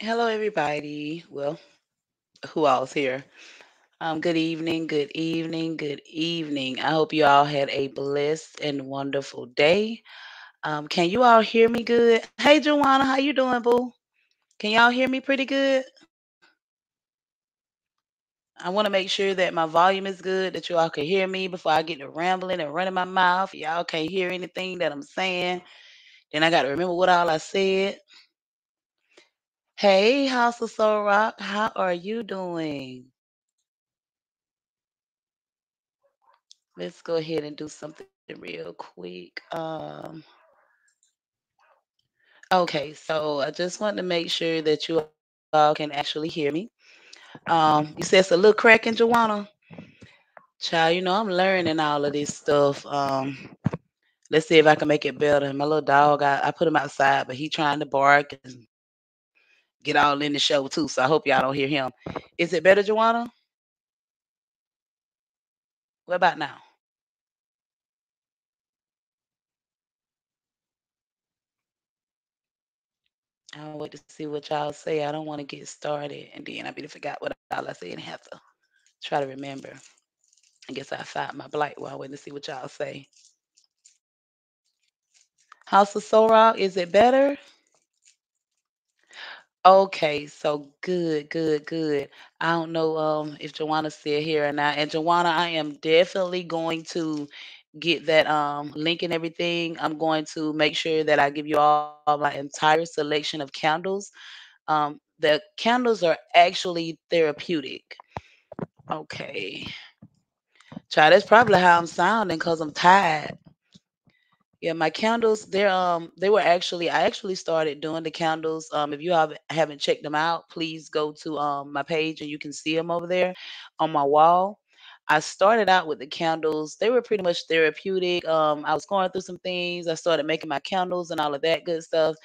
Hello, everybody. Well, who all's here? Um, good evening, good evening, good evening. I hope you all had a blessed and wonderful day. Um, can you all hear me good? Hey, Joanna, how you doing, boo? Can y'all hear me pretty good? I want to make sure that my volume is good, that you all can hear me before I get to rambling and running my mouth. Y'all can't hear anything that I'm saying. Then I got to remember what all I said. Hey, House of Soul Rock, how are you doing? Let's go ahead and do something real quick. Um, okay, so I just want to make sure that you all can actually hear me. Um, you said it's a little cracking, Joanna. Child, you know I'm learning all of this stuff. Um, let's see if I can make it better. My little dog, I, I put him outside, but he trying to bark and get all in the show too. So I hope y'all don't hear him. Is it better, Joanna? What about now? I'll wait to see what y'all say. I don't want to get started and then I be forgot what all I said and have to try to remember. I guess I found my blight while waiting to see what y'all say. House of Sorrow, is it better? Okay, so good, good, good. I don't know um if Joanna's still here or not. And Joanna, I am definitely going to get that um link and everything. I'm going to make sure that I give you all my entire selection of candles. Um, the candles are actually therapeutic. Okay. Child, that's probably how I'm sounding because I'm tired. Yeah, my candles, they're um they were actually I actually started doing the candles. Um if you have haven't checked them out, please go to um my page and you can see them over there on my wall. I started out with the candles. They were pretty much therapeutic. Um I was going through some things. I started making my candles and all of that good stuff.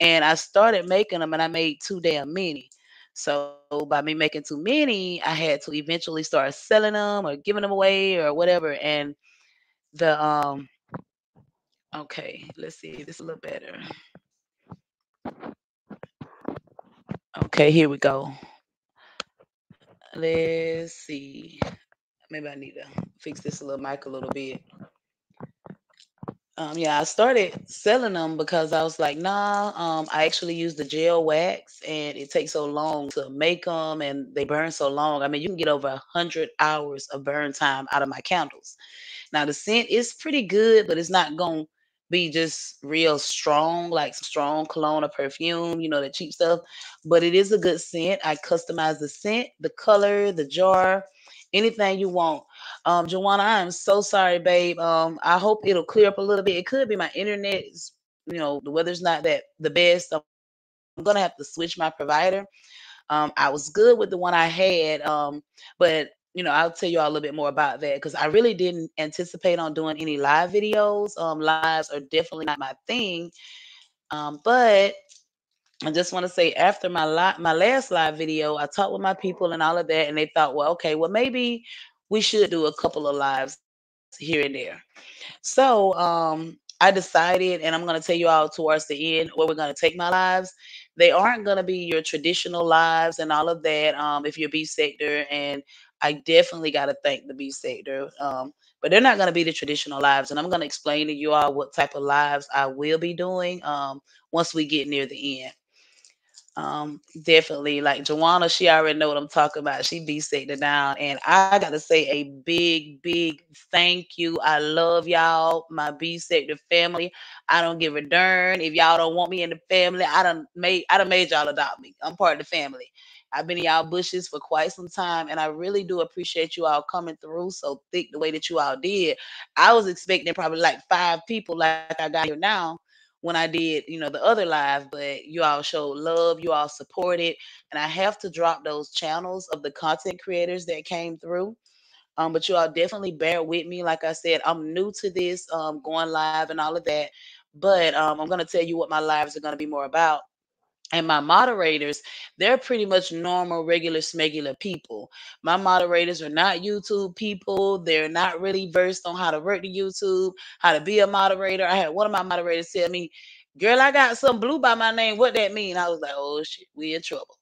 And I started making them and I made too damn many. So by me making too many, I had to eventually start selling them or giving them away or whatever. And the um Okay, let's see this a little better. Okay, here we go. Let's see. Maybe I need to fix this a little mic a little bit. Um, yeah, I started selling them because I was like, nah, um, I actually use the gel wax and it takes so long to make them and they burn so long. I mean, you can get over a hundred hours of burn time out of my candles. Now the scent is pretty good, but it's not gonna be just real strong, like strong cologne or perfume, you know, the cheap stuff. But it is a good scent. I customize the scent, the color, the jar, anything you want. Um, Joanna, I am so sorry, babe. Um, I hope it'll clear up a little bit. It could be my internet you know, the weather's not that the best. I'm gonna have to switch my provider. Um, I was good with the one I had, um, but you know, I'll tell you all a little bit more about that because I really didn't anticipate on doing any live videos. Um, lives are definitely not my thing. Um, but I just want to say after my li- my last live video, I talked with my people and all of that, and they thought, well, okay, well maybe we should do a couple of lives here and there. So um, I decided, and I'm going to tell you all towards the end where we're going to take my lives. They aren't going to be your traditional lives and all of that. Um, if you're B sector, and I definitely got to thank the B sector. Um, but they're not going to be the traditional lives, and I'm going to explain to you all what type of lives I will be doing um, once we get near the end. Um, definitely like Joanna, she already know what I'm talking about. She be sitting down, and I gotta say a big, big thank you. I love y'all, my B sector family. I don't give a darn if y'all don't want me in the family. I don't made I done made y'all adopt me. I'm part of the family. I've been in y'all bushes for quite some time, and I really do appreciate you all coming through so thick the way that you all did. I was expecting probably like five people like I got here now when I did, you know, the other live, but you all showed love, you all supported, and I have to drop those channels of the content creators that came through. Um, but you all definitely bear with me. Like I said, I'm new to this, um, going live and all of that. But um, I'm gonna tell you what my lives are gonna be more about and my moderators they're pretty much normal regular smegular people my moderators are not youtube people they're not really versed on how to work the youtube how to be a moderator i had one of my moderators tell me Girl, I got some blue by my name. What that mean? I was like, oh shit, we in trouble.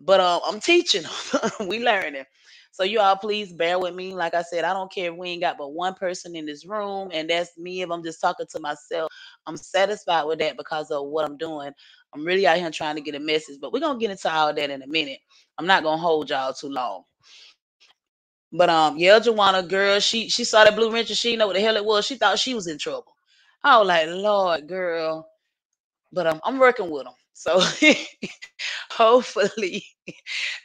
But um, I'm teaching. we learning. So you all please bear with me. Like I said, I don't care if we ain't got but one person in this room, and that's me. If I'm just talking to myself, I'm satisfied with that because of what I'm doing. I'm really out here trying to get a message, but we're gonna get into all that in a minute. I'm not gonna hold y'all too long. But um, yeah, Joanna girl, she she saw that blue wrench and she didn't know what the hell it was. She thought she was in trouble. I was like, Lord, girl. But um, I'm working with them. So hopefully,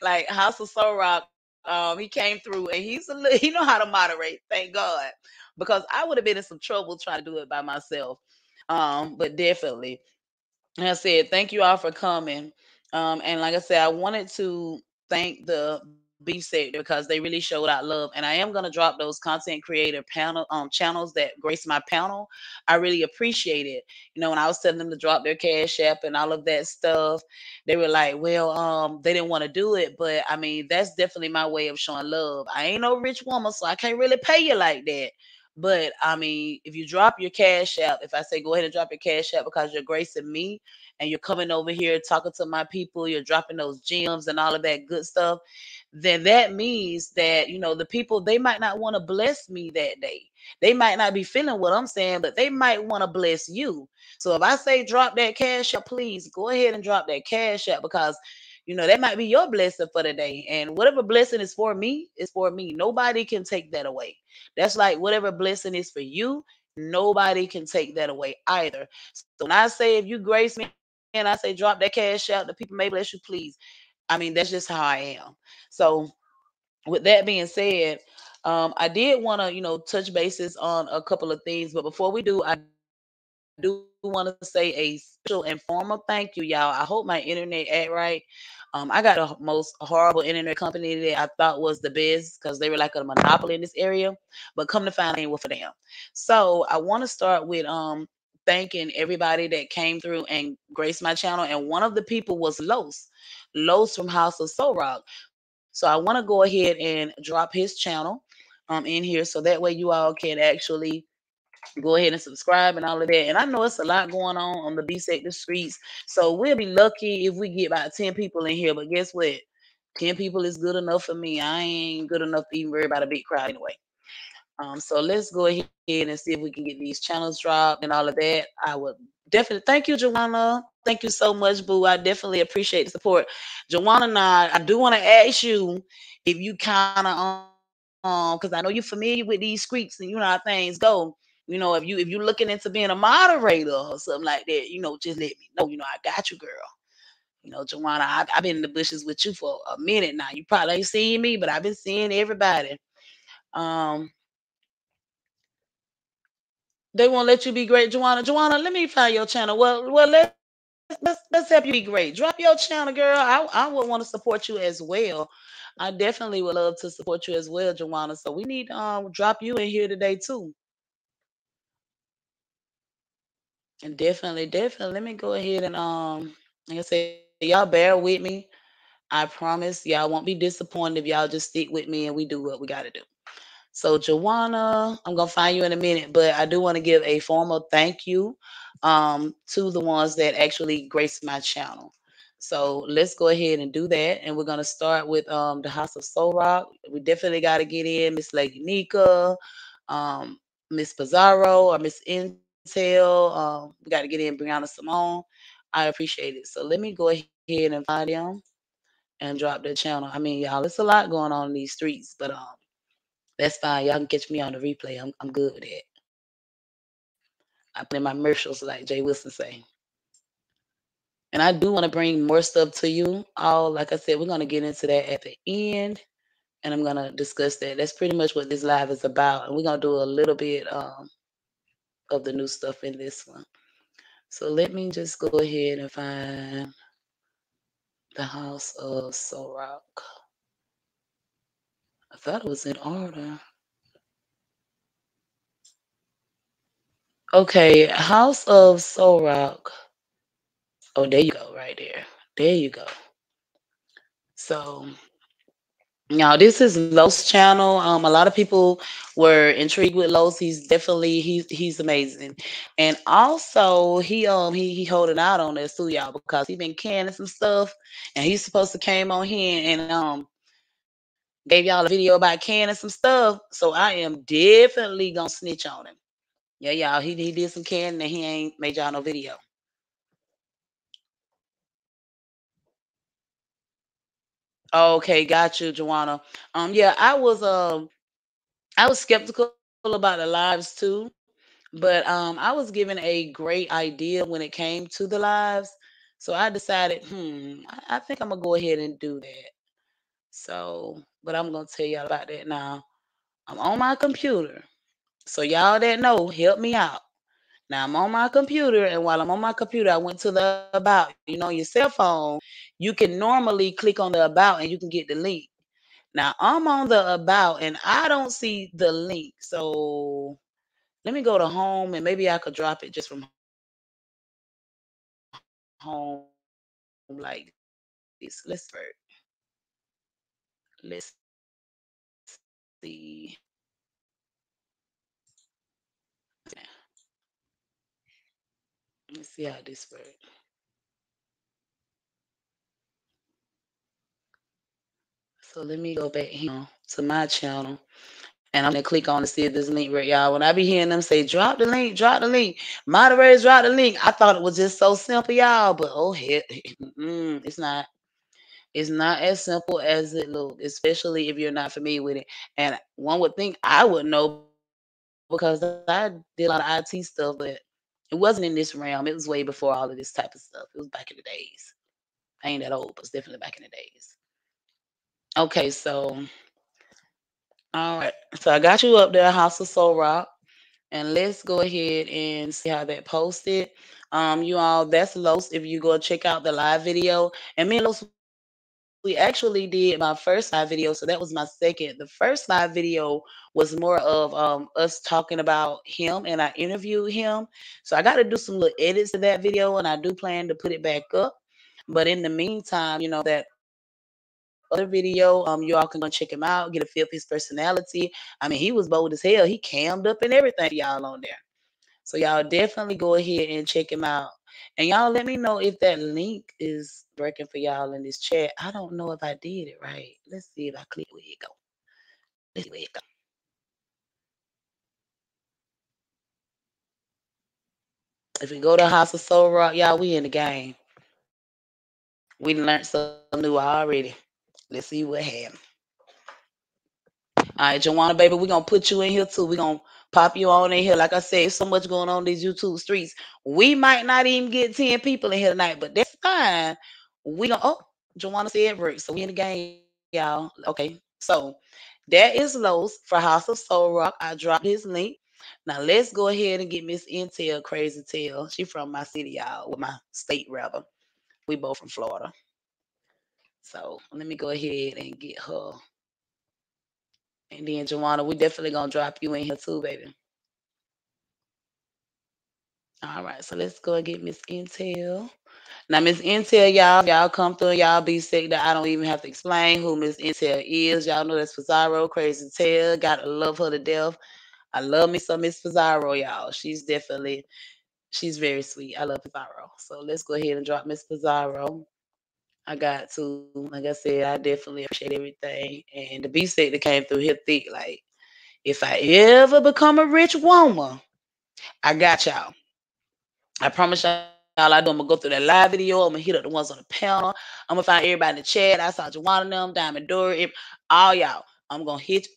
like House of Soul Rock, um, he came through and he's a he know how to moderate, thank God. Because I would have been in some trouble trying to do it by myself. Um, but definitely. And I said, thank you all for coming. Um, and like I said, I wanted to thank the B sector because they really showed out love. And I am gonna drop those content creator panel um channels that grace my panel. I really appreciate it. You know, when I was telling them to drop their cash app and all of that stuff, they were like, Well, um, they didn't want to do it, but I mean, that's definitely my way of showing love. I ain't no rich woman, so I can't really pay you like that. But I mean, if you drop your cash out, if I say go ahead and drop your cash out because you're gracing me and you're coming over here talking to my people, you're dropping those gems and all of that good stuff, then that means that you know the people they might not want to bless me that day. They might not be feeling what I'm saying, but they might want to bless you. So if I say drop that cash out, please go ahead and drop that cash out because you know that might be your blessing for the day. And whatever blessing is for me is for me. Nobody can take that away. That's like whatever blessing is for you, nobody can take that away either. So when I say if you grace me and I say drop that cash out, the people may bless you, please. I mean, that's just how I am. So with that being said, um, I did want to, you know, touch bases on a couple of things, but before we do, I do want to say a special and formal thank you, y'all. I hope my internet at right. Um, I got a most horrible internet company that I thought was the best because they were like a monopoly in this area, but come to find out, with a damn. So I want to start with um thanking everybody that came through and graced my channel, and one of the people was Los, Los from House of Soul Rock. So I want to go ahead and drop his channel um in here so that way you all can actually go ahead and subscribe and all of that. And I know it's a lot going on on the B sector streets. So we'll be lucky if we get about 10 people in here. But guess what? 10 people is good enough for me. I ain't good enough to even worry about a big crowd anyway. Um, so let's go ahead and see if we can get these channels dropped and all of that. I would definitely thank you, Joanna. Thank you so much, Boo. I definitely appreciate the support. Joanna and I, I do want to ask you if you kind of um because I know you're familiar with these streets and you know how things go. You know, if you if you're looking into being a moderator or something like that, you know, just let me know. You know, I got you, girl. You know, Joanna, I, I've been in the bushes with you for a minute now. You probably ain't seen me, but I've been seeing everybody. Um, they won't let you be great, Joanna. Joanna, let me find your channel. Well, well, let's let's let's help you be great. Drop your channel, girl. I I would want to support you as well. I definitely would love to support you as well, Joanna. So we need um drop you in here today too. And definitely, definitely. Let me go ahead and um, like I say, y'all bear with me. I promise y'all won't be disappointed if y'all just stick with me and we do what we got to do. So, Joanna, I'm gonna find you in a minute, but I do want to give a formal thank you um to the ones that actually graced my channel. So let's go ahead and do that. And we're gonna start with um the House of Soul Rock. We definitely gotta get in Miss Lady Nika, um, Miss Pizarro or Miss Intel. Um, we gotta get in Brianna Simone. I appreciate it. So let me go ahead and find them and drop the channel. I mean, y'all, it's a lot going on in these streets, but um that's fine. Y'all can catch me on the replay. I'm I'm good with it. I in my commercials like Jay Wilson say. And I do want to bring more stuff to you. All like I said, we're gonna get into that at the end, and I'm gonna discuss that. That's pretty much what this live is about, and we're gonna do a little bit um, of the new stuff in this one. So let me just go ahead and find the House of Soul Rock. I thought it was in order. Okay, House of Soul Rock. Oh, there you go, right there. There you go. So Now, this is Los channel. Um, a lot of people were intrigued with Los. He's definitely he's he's amazing, and also he um he he holding out on us too, y'all, because he been canning some stuff, and he's supposed to came on here and um gave y'all a video about canning some stuff. So I am definitely gonna snitch on him. Yeah, y'all, he he did some canning and he ain't made y'all no video. Okay, got you, Joanna. Um, yeah, I was um I was skeptical about the lives too, but um I was given a great idea when it came to the lives. So I decided, hmm, I, I think I'm gonna go ahead and do that. So, but I'm gonna tell y'all about that now. I'm on my computer. So y'all that know, help me out. Now I'm on my computer, and while I'm on my computer, I went to the about. You know, your cell phone, you can normally click on the about and you can get the link. Now I'm on the about and I don't see the link. So let me go to home and maybe I could drop it just from home like this. Let's start. Let's see. Let's see how this works. So let me go back here to my channel and I'm gonna click on to see this link right, y'all. When I be hearing them say, drop the link, drop the link, moderators drop the link. I thought it was just so simple, y'all, but oh hell, it's not. It's not as simple as it looks, especially if you're not familiar with it. And one would think I would know because I did a lot of IT stuff, but it wasn't in this realm. It was way before all of this type of stuff. It was back in the days. I ain't that old, but it's definitely back in the days. Okay, so all right. So I got you up there, House of Soul Rock. And let's go ahead and see how that posted. Um, you all, that's Los. If you go check out the live video, and me and Los we actually did my first live video, so that was my second. The first live video was more of um, us talking about him, and I interviewed him. So I got to do some little edits to that video, and I do plan to put it back up. But in the meantime, you know that other video, um, you all can go check him out, get a feel of his personality. I mean, he was bold as hell. He cammed up and everything, y'all on there. So y'all definitely go ahead and check him out. And y'all let me know if that link is working for y'all in this chat. I don't know if I did it right. Let's see if I click where it go. Let's see where it go. If we go to House of Soul Rock, y'all, we in the game. We learned something new already. Let's see what happened. All right, Joanna, baby, we're gonna put you in here too. We're gonna pop you on in here. Like I said, so much going on these YouTube streets. We might not even get 10 people in here tonight, but that's fine. We gonna oh, Joanna said work. So we in the game, y'all. Okay, so that is Los for House of Soul Rock. I dropped his link. Now let's go ahead and get Miss Intel Crazy Tail. She from my city, y'all, with my state rather. We both from Florida. So let me go ahead and get her. And then Joanna, we definitely gonna drop you in here too, baby. All right, so let's go and get Miss Intel. Now, Miss Intel, y'all, y'all come through, y'all be sick that I don't even have to explain who Miss Intel is. Y'all know that's Pizarro, Crazy Tail. Gotta love her to death. I love me some Miss Pizarro, y'all. She's definitely, she's very sweet. I love Pizarro. So let's go ahead and drop Miss Pizarro. I got to, like I said, I definitely appreciate everything. And the B that came through here thick. Like, if I ever become a rich woman, I got y'all. I promise y'all I do. I'm gonna go through that live video. I'm gonna hit up the ones on the panel. I'm gonna find everybody in the chat. I saw Joanna them, Diamond Dory, all y'all. I'm gonna hit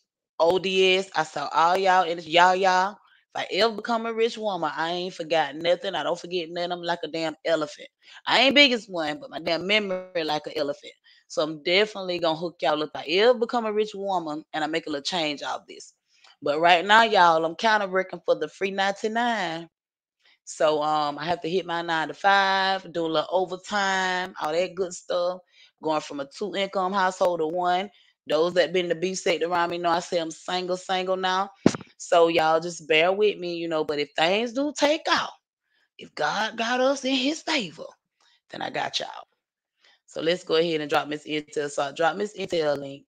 ODS. I saw all y'all and it's y'all, y'all. If I ever become a rich woman, I ain't forgot nothing. I don't forget nothing. I'm like a damn elephant. I ain't biggest one, but my damn memory like an elephant. So I'm definitely gonna hook y'all up. If I ever become a rich woman and I make a little change out of this. But right now, y'all, I'm kind of working for the free 99. So um, I have to hit my nine to five, do a little overtime, all that good stuff. Going from a two income household to one. Those that been the B state around me know I say I'm single, single now. So y'all just bear with me, you know. But if things do take off, if God got us in His favor, then I got y'all. So let's go ahead and drop Miss Intel. So I drop Miss Intel link.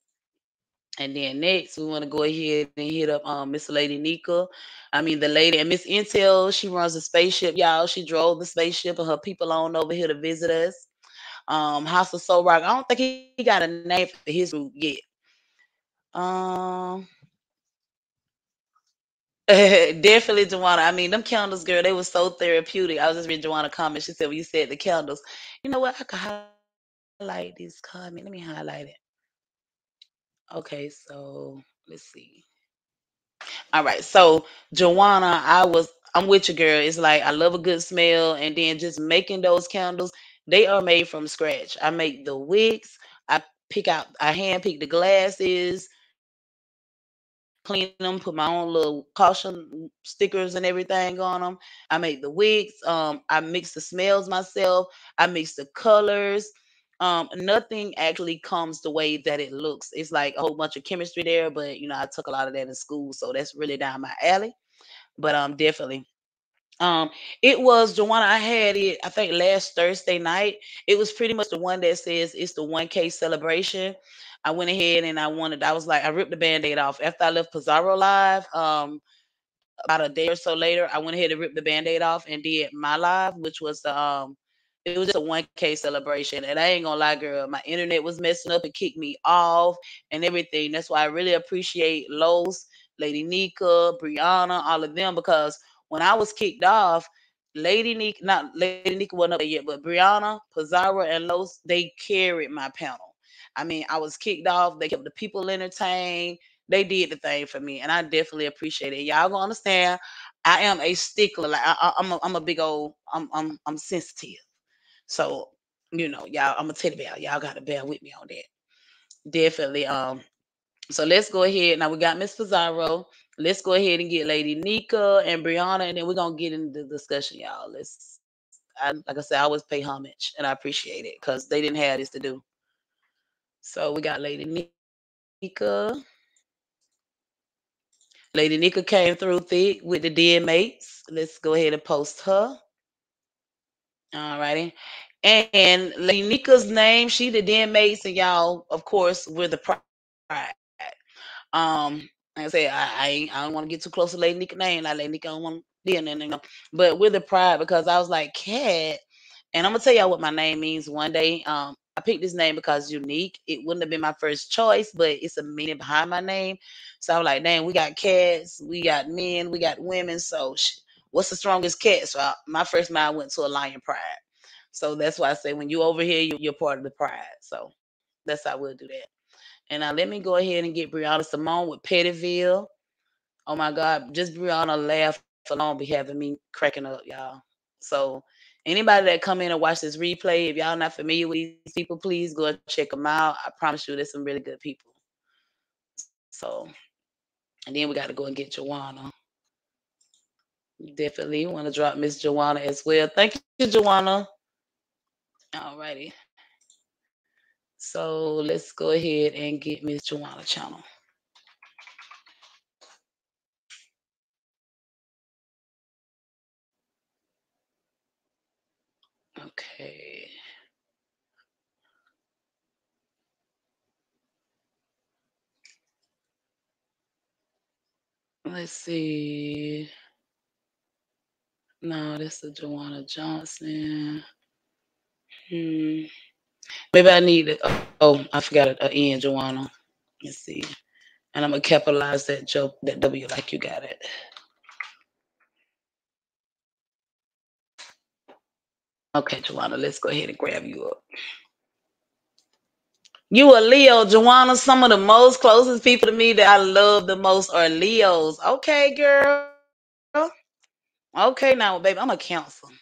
And then next, we want to go ahead and hit up um Miss Lady Nika. I mean the lady and Miss Intel. She runs a spaceship, y'all. She drove the spaceship and her people on over here to visit us. Um, House of Soul Rock. I don't think he, he got a name for his group yet. Um, definitely Joanna. I mean, them candles, girl, they were so therapeutic. I was just reading Joanna comment. She said, "When you said the candles, you know what? I could highlight this comment. Let me highlight it. Okay, so let's see. All right, so Joanna, I was I'm with you, girl. It's like I love a good smell, and then just making those candles. They are made from scratch. I make the wicks. I pick out. I hand pick the glasses clean them, put my own little caution stickers and everything on them. I make the wigs. Um, I mix the smells myself. I mix the colors. Um, nothing actually comes the way that it looks. It's like a whole bunch of chemistry there, but you know, I took a lot of that in school, so that's really down my alley. But um, definitely. Um, it was the one I had it, I think last Thursday night. It was pretty much the one that says it's the 1K celebration. I went ahead and I wanted, I was like, I ripped the band-aid off. After I left Pizarro Live, um, about a day or so later, I went ahead and ripped the band-aid off and did my live, which was the um it was just a 1K celebration. And I ain't gonna lie, girl, my internet was messing up and kicked me off and everything. That's why I really appreciate Los, Lady Nika, Brianna, all of them, because when I was kicked off, Lady Nika, not Lady Nika wasn't up there yet, but Brianna, Pizarro, and Los, they carried my panel. I mean, I was kicked off. They kept the people entertained. They did the thing for me, and I definitely appreciate it. Y'all gonna understand. I am a stickler. Like I, am a, I'm a big old. I'm I'm I'm sensitive. So you know, y'all. I'm a teddy bear. Y'all got to bear with me on that. Definitely. Um. So let's go ahead. Now we got Miss Pizarro. Let's go ahead and get Lady Nika and Brianna, and then we're gonna get into the discussion, y'all. Let's. I, like I said, I always pay homage, and I appreciate it because they didn't have this to do. So we got Lady Nika. Lady Nika came through thick with the den mates. Let's go ahead and post her. All righty. And Lady Nika's name, she the den mates, and y'all, of course, we're the pride. Um, like I say, I I, I don't want to get too close to Lady Nika name. Like Lady Nika don't want to in there, But we're the pride because I was like, cat. And I'm gonna tell y'all what my name means one day. Um, I picked this name because unique. It wouldn't have been my first choice, but it's a meaning behind my name. So I'm like, dang, we got cats, we got men, we got women. So what's the strongest cat? So I, my first mind went to a lion pride. So that's why I say when you over here, you, are part of the pride. So that's how we'll do that. And now let me go ahead and get Brianna Simone with Pettyville. Oh my God, just Brianna laugh alone be having me cracking up, y'all. So anybody that come in and watch this replay, if y'all not familiar with these people, please go and check them out. I promise you, there's some really good people. So, and then we got to go and get Joanna. Definitely want to drop Miss Joanna as well. Thank you, Joanna. All righty. So let's go ahead and get Miss Joanna channel. Okay. Let's see. No, this is Joanna Johnson. Hmm. Maybe I need it. Oh, I forgot it. Uh, Ian Joanna. Let's see. And I'm gonna capitalize that joke, that W like you got it. Okay, Joanna, let's go ahead and grab you up. You a Leo, Joanna. Some of the most closest people to me that I love the most are Leos. Okay, girl. Okay, now, baby, I'm a counselor.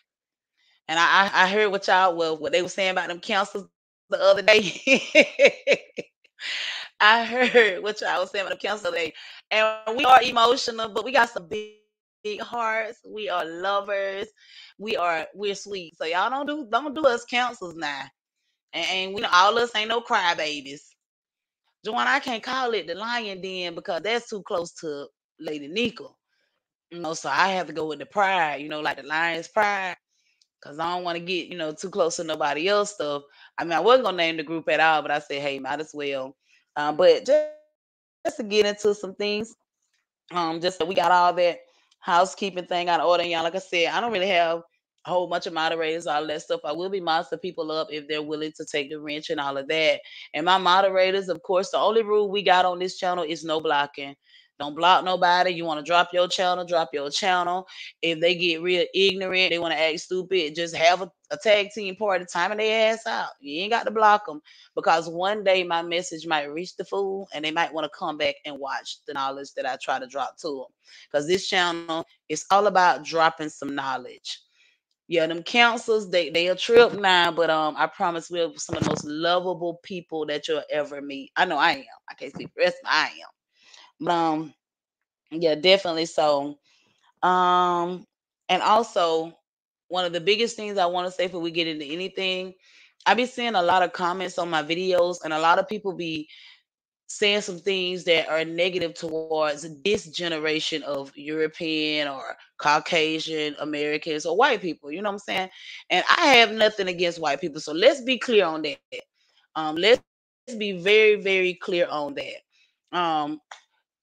And I, I heard what y'all well what they were saying about them counselors the other day. I heard what y'all was saying about the counselor day. And we are emotional, but we got some big, big hearts. We are lovers we are we're sweet. So y'all don't do don't do us counselors now. And, and we know all us ain't no crybabies. Joanna, I can't call it the lion den because that's too close to Lady Nika. You know, so I have to go with the pride, you know, like the lion's pride. Cause I don't want to get, you know, too close to nobody else stuff. I mean, I wasn't gonna name the group at all, but I said, hey, might as well. Um, but just, just to get into some things. Um, just so we got all that housekeeping thing of order. Y'all, like I said, I don't really have a whole bunch of moderators, all that stuff. I will be monster people up if they're willing to take the wrench and all of that. And my moderators, of course, the only rule we got on this channel is no blocking. Don't block nobody. You want to drop your channel, drop your channel. If they get real ignorant, they want to act stupid, just have a, a tag team party, timing their ass out. You ain't got to block them because one day my message might reach the fool and they might want to come back and watch the knowledge that I try to drop to them. Because this channel is all about dropping some knowledge. Yeah, them counselors, they they a trip now, but um, I promise we're some of the most lovable people that you'll ever meet. I know I am. I can't speak for rest, but I am. But, um, yeah, definitely so. Um, and also one of the biggest things I want to say before we get into anything, I be seeing a lot of comments on my videos, and a lot of people be saying some things that are negative towards this generation of European or Caucasian Americans or white people. You know what I'm saying? And I have nothing against white people. So let's be clear on that. Um, let's be very, very clear on that. Um,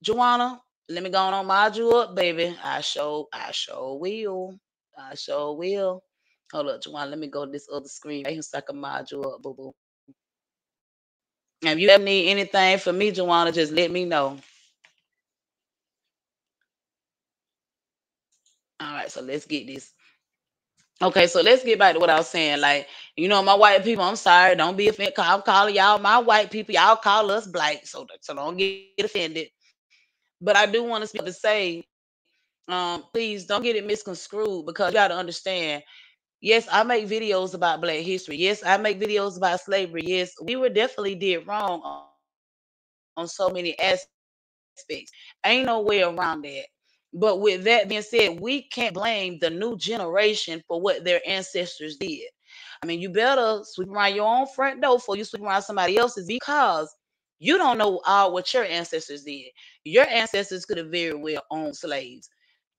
Joanna, let me go on mod you up, baby. I show, I show will. I sure will. Hold up, Joanna. Let me go to this other screen right here so I can up, boo boo. If you ever need anything from me, Joanna, just let me know. All right, so let's get this. Okay, so let's get back to what I was saying. Like, you know, my white people, I'm sorry, don't be offended. I'm calling y'all my white people. Y'all call us black, so, so don't get offended. But I do want to, to say, um, please don't get it misconstrued because you got to understand. Yes, I make videos about Black history. Yes, I make videos about slavery. Yes, we were definitely did wrong on, on so many aspects. Ain't no way around that. But with that being said, we can't blame the new generation for what their ancestors did. I mean, you better sweep around your own front door before you sweep around somebody else's because you don't know all what your ancestors did. Your ancestors could have very well owned slaves.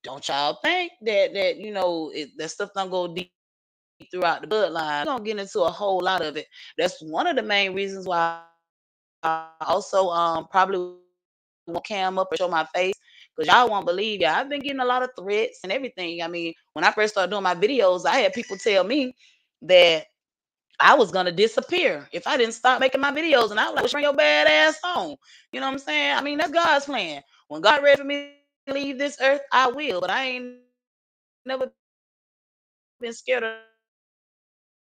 Don't y'all think that that you know it, that stuff don't go deep throughout the bloodline? We're gonna get into a whole lot of it. That's one of the main reasons why I also um probably won't cam up or show my face because y'all won't believe yeah i've been getting a lot of threats and everything. I mean when i first started doing my videos i had people tell me that i was gonna disappear if i didn't stop making my videos and i was like bring your bad ass home you know what i'm saying? I mean that's god's plan. When god ready for me leave this earth i will but i ain't never been scared of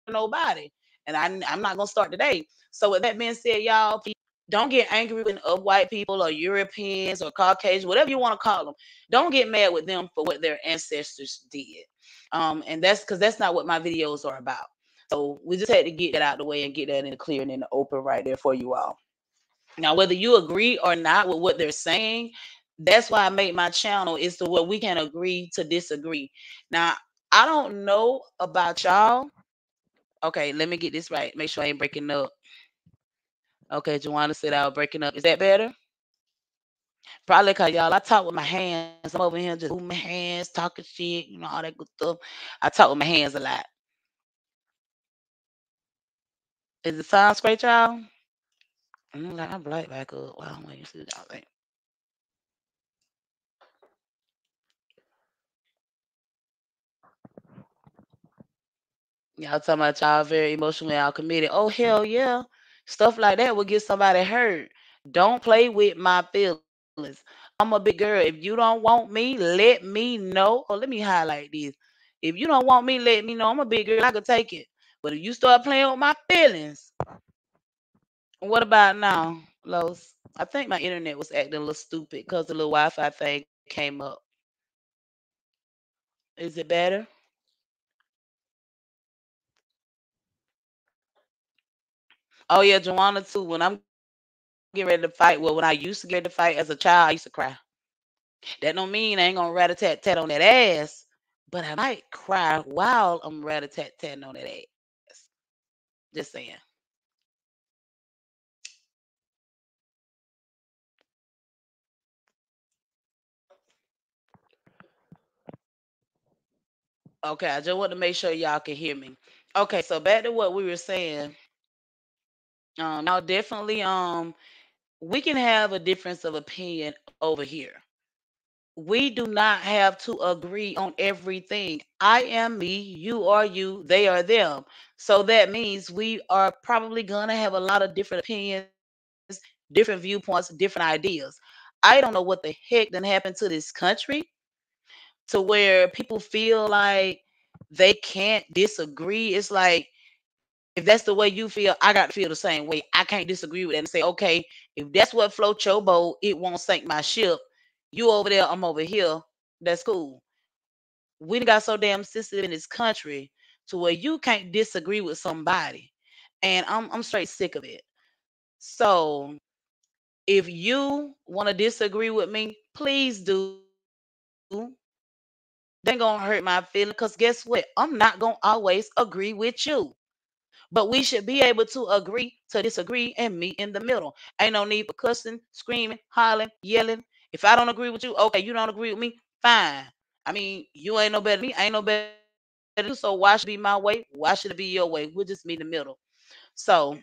nobody and I, i'm not gonna start today so with that being said y'all don't get angry with white people or Europeans or Caucasians, whatever you want to call them. Don't get mad with them for what their ancestors did. Um, and that's because that's not what my videos are about. So we just had to get that out of the way and get that in the clear and in the open right there for you all. Now, whether you agree or not with what they're saying, that's why I made my channel is to where we can agree to disagree. Now, I don't know about y'all. Okay, let me get this right. Make sure I ain't breaking up. Okay, Joanna said I was breaking up. Is that better? Probably because y'all, I talk with my hands. I'm over here just moving my hands, talking shit, you know, all that good stuff. I talk with my hands a lot. Is it sound straight, y'all? I'm like, I'm black back up. Wow, I'm waiting to see what y'all Y'all talking about y'all very emotionally all committed. Oh, hell yeah. Stuff like that will get somebody hurt. Don't play with my feelings. I'm a big girl. If you don't want me, let me know. Or let me highlight this. If you don't want me, let me know. I'm a big girl. I can take it. But if you start playing with my feelings, what about now, Los? I think my internet was acting a little stupid because the little Wi-Fi thing came up. Is it better? Oh yeah, Joanna too. When I'm getting ready to fight, well, when I used to get ready to fight as a child, I used to cry. That don't mean I ain't gonna rat a tat tat on that ass, but I might cry while I'm rat a tat tat on that ass. Just saying. Okay, I just want to make sure y'all can hear me. Okay, so back to what we were saying. Um, now definitely um we can have a difference of opinion over here. We do not have to agree on everything. I am me, you are you, they are them. So that means we are probably going to have a lot of different opinions, different viewpoints, different ideas. I don't know what the heck done happened to this country to where people feel like they can't disagree. It's like if that's the way you feel, I got to feel the same way. I can't disagree with that and say, okay, if that's what floats your boat, it won't sink my ship. You over there, I'm over here. That's cool. We got so damn sensitive in this country to where you can't disagree with somebody. And I'm I'm straight sick of it. So if you want to disagree with me, please do. They gonna hurt my feelings because guess what? I'm not gonna always agree with you. But we should be able to agree to disagree and meet in the middle. Ain't no need for cussing, screaming, hollering, yelling. If I don't agree with you, okay, you don't agree with me, fine. I mean, you ain't no better than me, ain't no better than you. So why should it be my way? Why should it be your way? We'll just meet in the middle. So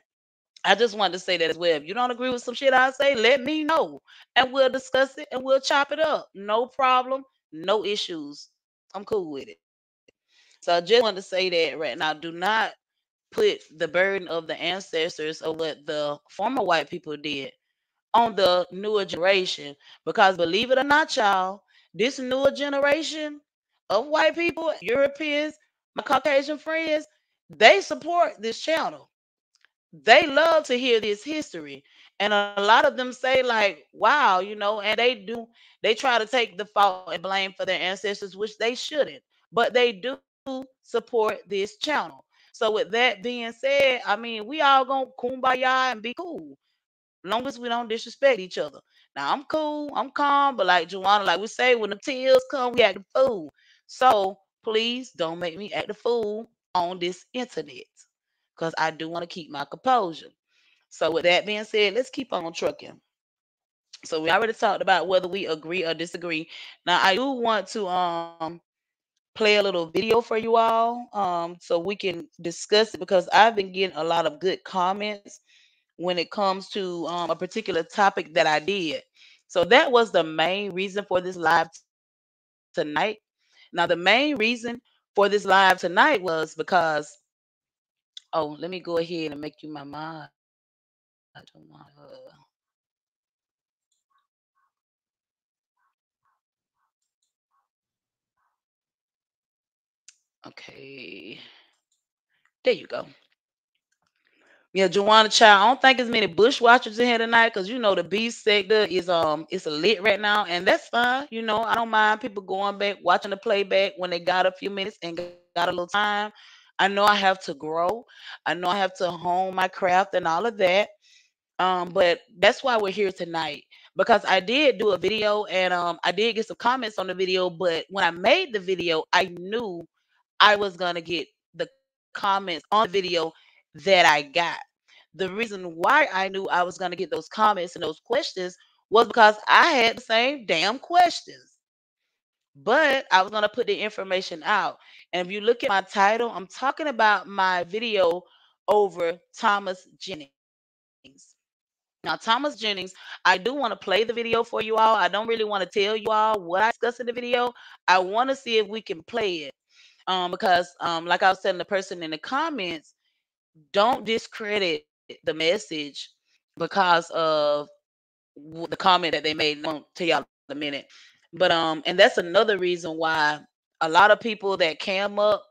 I just wanted to say that as well. If you don't agree with some shit I say, let me know. And we'll discuss it and we'll chop it up. No problem, no issues. I'm cool with it. So I just wanted to say that right now. Do not put the burden of the ancestors of what the former white people did on the newer generation. Because believe it or not, y'all, this newer generation of white people, Europeans, my Caucasian friends, they support this channel. They love to hear this history. And a lot of them say, like, wow, you know, and they do, they try to take the fault and blame for their ancestors, which they shouldn't. But they do support this channel. So with that being said, I mean, we all gonna kumbaya and be cool. Long as we don't disrespect each other. Now I'm cool, I'm calm, but like Joanna, like we say, when the tears come, we act the fool. So please don't make me act a fool on this internet. Because I do want to keep my composure. So with that being said, let's keep on trucking. So we already talked about whether we agree or disagree. Now I do want to um play a little video for you all um, so we can discuss it because I've been getting a lot of good comments when it comes to um, a particular topic that I did. So that was the main reason for this live tonight. Now, the main reason for this live tonight was because, oh, let me go ahead and make you my mod. I don't want to. Okay. There you go. Yeah, Joanna Child. I don't think as many bushwatchers in here tonight because you know the beast sector is um it's a lit right now, and that's fine. You know, I don't mind people going back watching the playback when they got a few minutes and got a little time. I know I have to grow. I know I have to hone my craft and all of that. Um, but that's why we're here tonight because I did do a video and um I did get some comments on the video, but when I made the video, I knew I was gonna get the comments on the video that I got. The reason why I knew I was going to get those comments and those questions was because I had the same damn questions. But I was going to put the information out. And if you look at my title, I'm talking about my video over Thomas Jennings. Now, Thomas Jennings, I do want to play the video for you all. I don't really want to tell you all what I discussed in the video. I want to see if we can play it. Um, because um, like I was telling the person in the comments, don't discredit the message because of the comment that they made. I'll tell y'all in a minute. But um, and that's another reason why a lot of people that came up,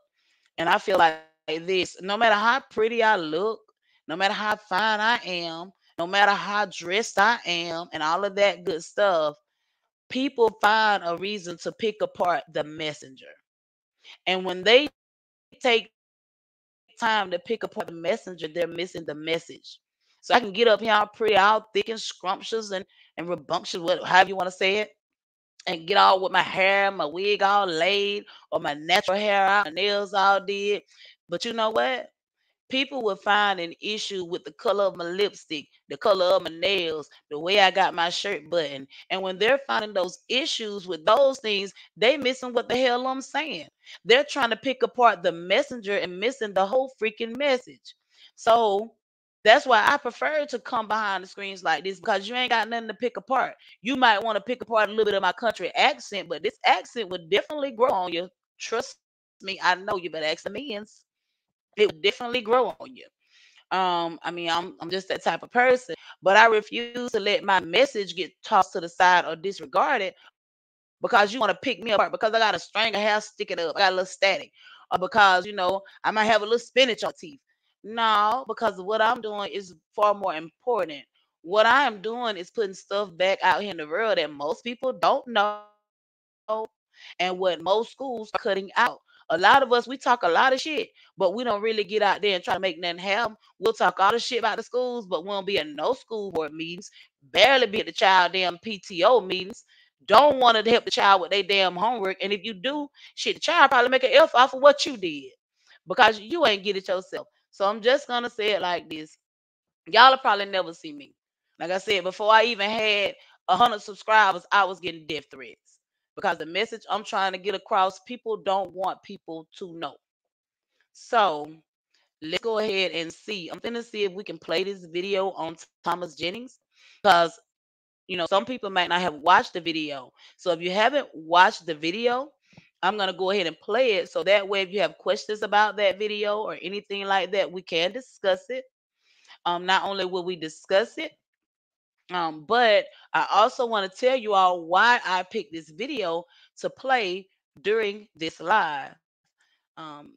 and I feel like this, no matter how pretty I look, no matter how fine I am, no matter how dressed I am, and all of that good stuff, people find a reason to pick apart the messenger. And when they take time to pick apart the messenger, they're missing the message. So I can get up here all pretty, all thick and scrumptious and, and rambunctious, whatever, however you want to say it, and get all with my hair, my wig all laid, or my natural hair out, my nails all did. But you know what? People will find an issue with the color of my lipstick, the color of my nails, the way I got my shirt button. And when they're finding those issues with those things, they missing what the hell I'm saying. They're trying to pick apart the messenger and missing the whole freaking message. So That's why I prefer to come behind the screens like this because you ain't got nothing to pick apart. You might want to pick apart a little bit of my country accent, but this accent would definitely grow on you. Trust me, I know you, but ask the millions. It would definitely grow on you. Um, I mean, I'm I'm just that type of person, but I refuse to let my message get tossed to the side or disregarded because you want to pick me apart because I got a string of hair sticking up, I got a little static, or because you know I might have a little spinach on teeth. No, because what I'm doing is far more important. What I am doing is putting stuff back out here in the world that most people don't know and what most schools are cutting out. A lot of us, we talk a lot of shit, but we don't really get out there and try to make nothing happen. We'll talk all the shit about the schools, but we won't be in no school board meetings, barely be at the child damn PTO meetings. Don't want to help the child with their damn homework. And if you do, shit, the child probably make an F off of what you did because you ain't get it yourself. So I'm just gonna say it like this. Y'all will probably never see me. Like I said, before I even had a hundred subscribers, I was getting death threats because the message I'm trying to get across, people don't want people to know. So let's go ahead and see. I'm gonna see if we can play this video on Thomas Jennings because you know some people might not have watched the video. So if you haven't watched the video, I'm gonna go ahead and play it so that way if you have questions about that video or anything like that, we can discuss it. Um, not only will we discuss it, um, but I also want to tell you all why I picked this video to play during this live. Um,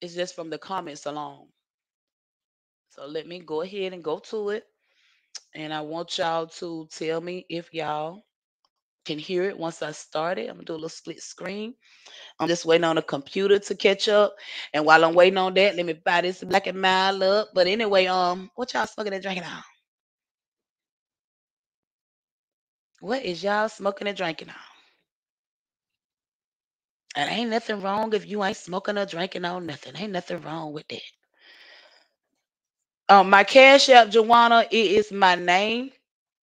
it's just from the comments alone. So let me go ahead and go to it. And I want y'all to tell me if y'all can hear it once I start it. I'm gonna do a little split screen. I'm just waiting on the computer to catch up. And while I'm waiting on that, let me buy this black and mild up. But anyway, um, what y'all smoking and drinking on? What is y'all smoking and drinking on? And ain't nothing wrong if you ain't smoking or drinking on nothing. Ain't nothing wrong with that. Um, my Cash App, Joanna, it is my name.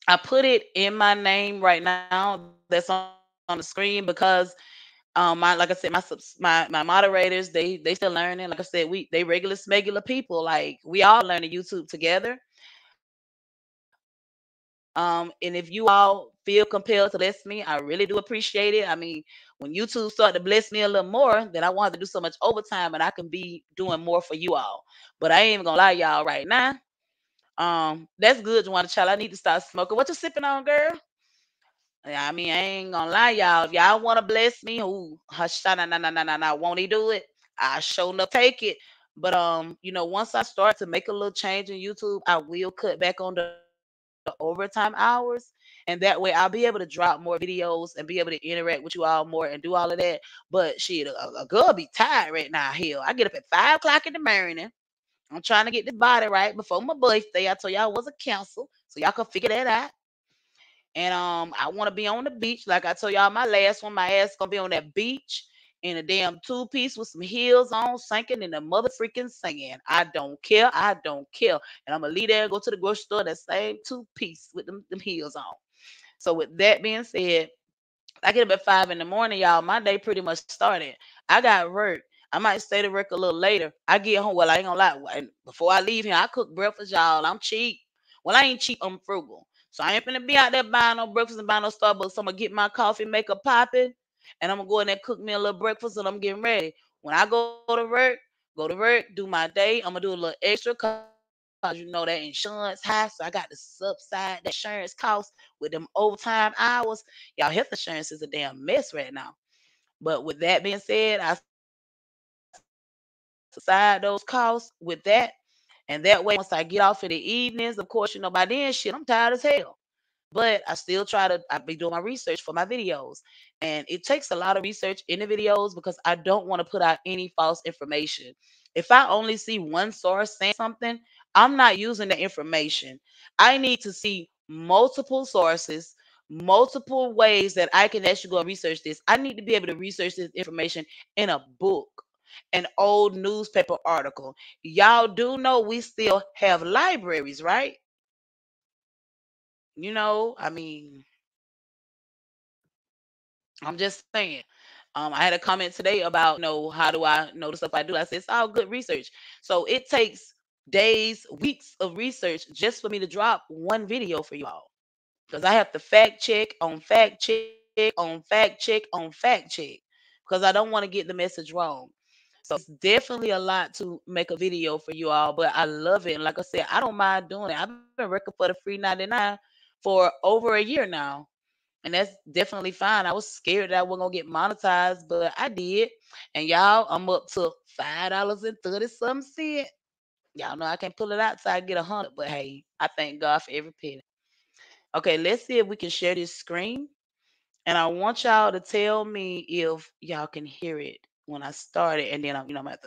I put it in my name right now. That's on, on the screen because um my like I said, my my my moderators, they they still learning. Like I said, we they regular smegular people. Like we all learning YouTube together. Um, and if you all feel compelled to bless me, I really do appreciate it. I mean, when YouTube started to bless me a little more, then I wanted to do so much overtime and I can be doing more for you all. But I ain't even gonna lie, y'all, right now. Um, that's good, Juana Child. I need to start smoking. What you sipping on, girl? Yeah, I mean, I ain't gonna lie, y'all. If y'all want to bless me, ooh, hush, na na na na na na. Won't he do it? I sure enough take it. But um, you know, once I start to make a little change in YouTube, I will cut back on the the overtime hours. And that way I'll be able to drop more videos and be able to interact with you all more and do all of that. But shit, a, a girl be tired right now. Hell, I get up at five o'clock in the morning. I'm trying to get the body right before my birthday. I told y'all I was a council, so y'all can figure that out. And um, I want to be on the beach. Like I told y'all, my last one, my ass gonna be on that beach in a damn two piece with some heels on, sinking in the mother freaking sand. I don't care. I don't care. And I'm gonna leave there and go to the grocery store that same two piece with them, them heels on. So with that being said, I get up at five in the morning, y'all. My day pretty much started. I got work. I might stay to work a little later. I get home. Well, I ain't gonna lie. Before I leave here, I cook breakfast, y'all. I'm cheap. Well, I ain't cheap. I'm frugal. So I ain't gonna be out there buying no breakfast and buying no Starbucks. So I'm gonna get my coffee, make a popping, and I'm gonna go in there cook me a little breakfast, and I'm getting ready. When I go to work, go to work, do my day. I'm gonna do a little extra cause you know that insurance high, so I got to subside that insurance cost with them overtime hours. Y'all health insurance is a damn mess right now. But with that being said, I subside those costs with that. And that way, once I get off in the evenings, of course, you know, by then shit, I'm tired as hell but I still try to I be doing my research for my videos. And it takes a lot of research in the videos because I don't want to put out any false information. If I only see one source saying something, I'm not using the information. I need to see multiple sources, multiple ways that I can actually go and research this. I need to be able to research this information in a book, an old newspaper article. Y'all do know we still have libraries, right? You know, I mean, I'm just saying. Um, I had a comment today about, you know, how do I know the stuff I do? I said it's all good research. So it takes days, weeks of research just for me to drop one video for you all. Because I have to fact check on fact check on fact check on fact check because I don't want to get the message wrong. So it's definitely a lot to make a video for you all, but I love it. And like I said, I don't mind doing it. I've been working for the free 99 for over a year now. And that's definitely fine. I was scared that I wasn't gonna get monetized, but I did. And y'all, I'm up to five dollars and thirty some cent. Y'all know I can't pull it out so I get a hundred, but hey, I thank God for every penny. Okay, let's see if we can share this screen. And I want y'all to tell me if y'all can hear it when I start it, and then I'm, you know, I'm gonna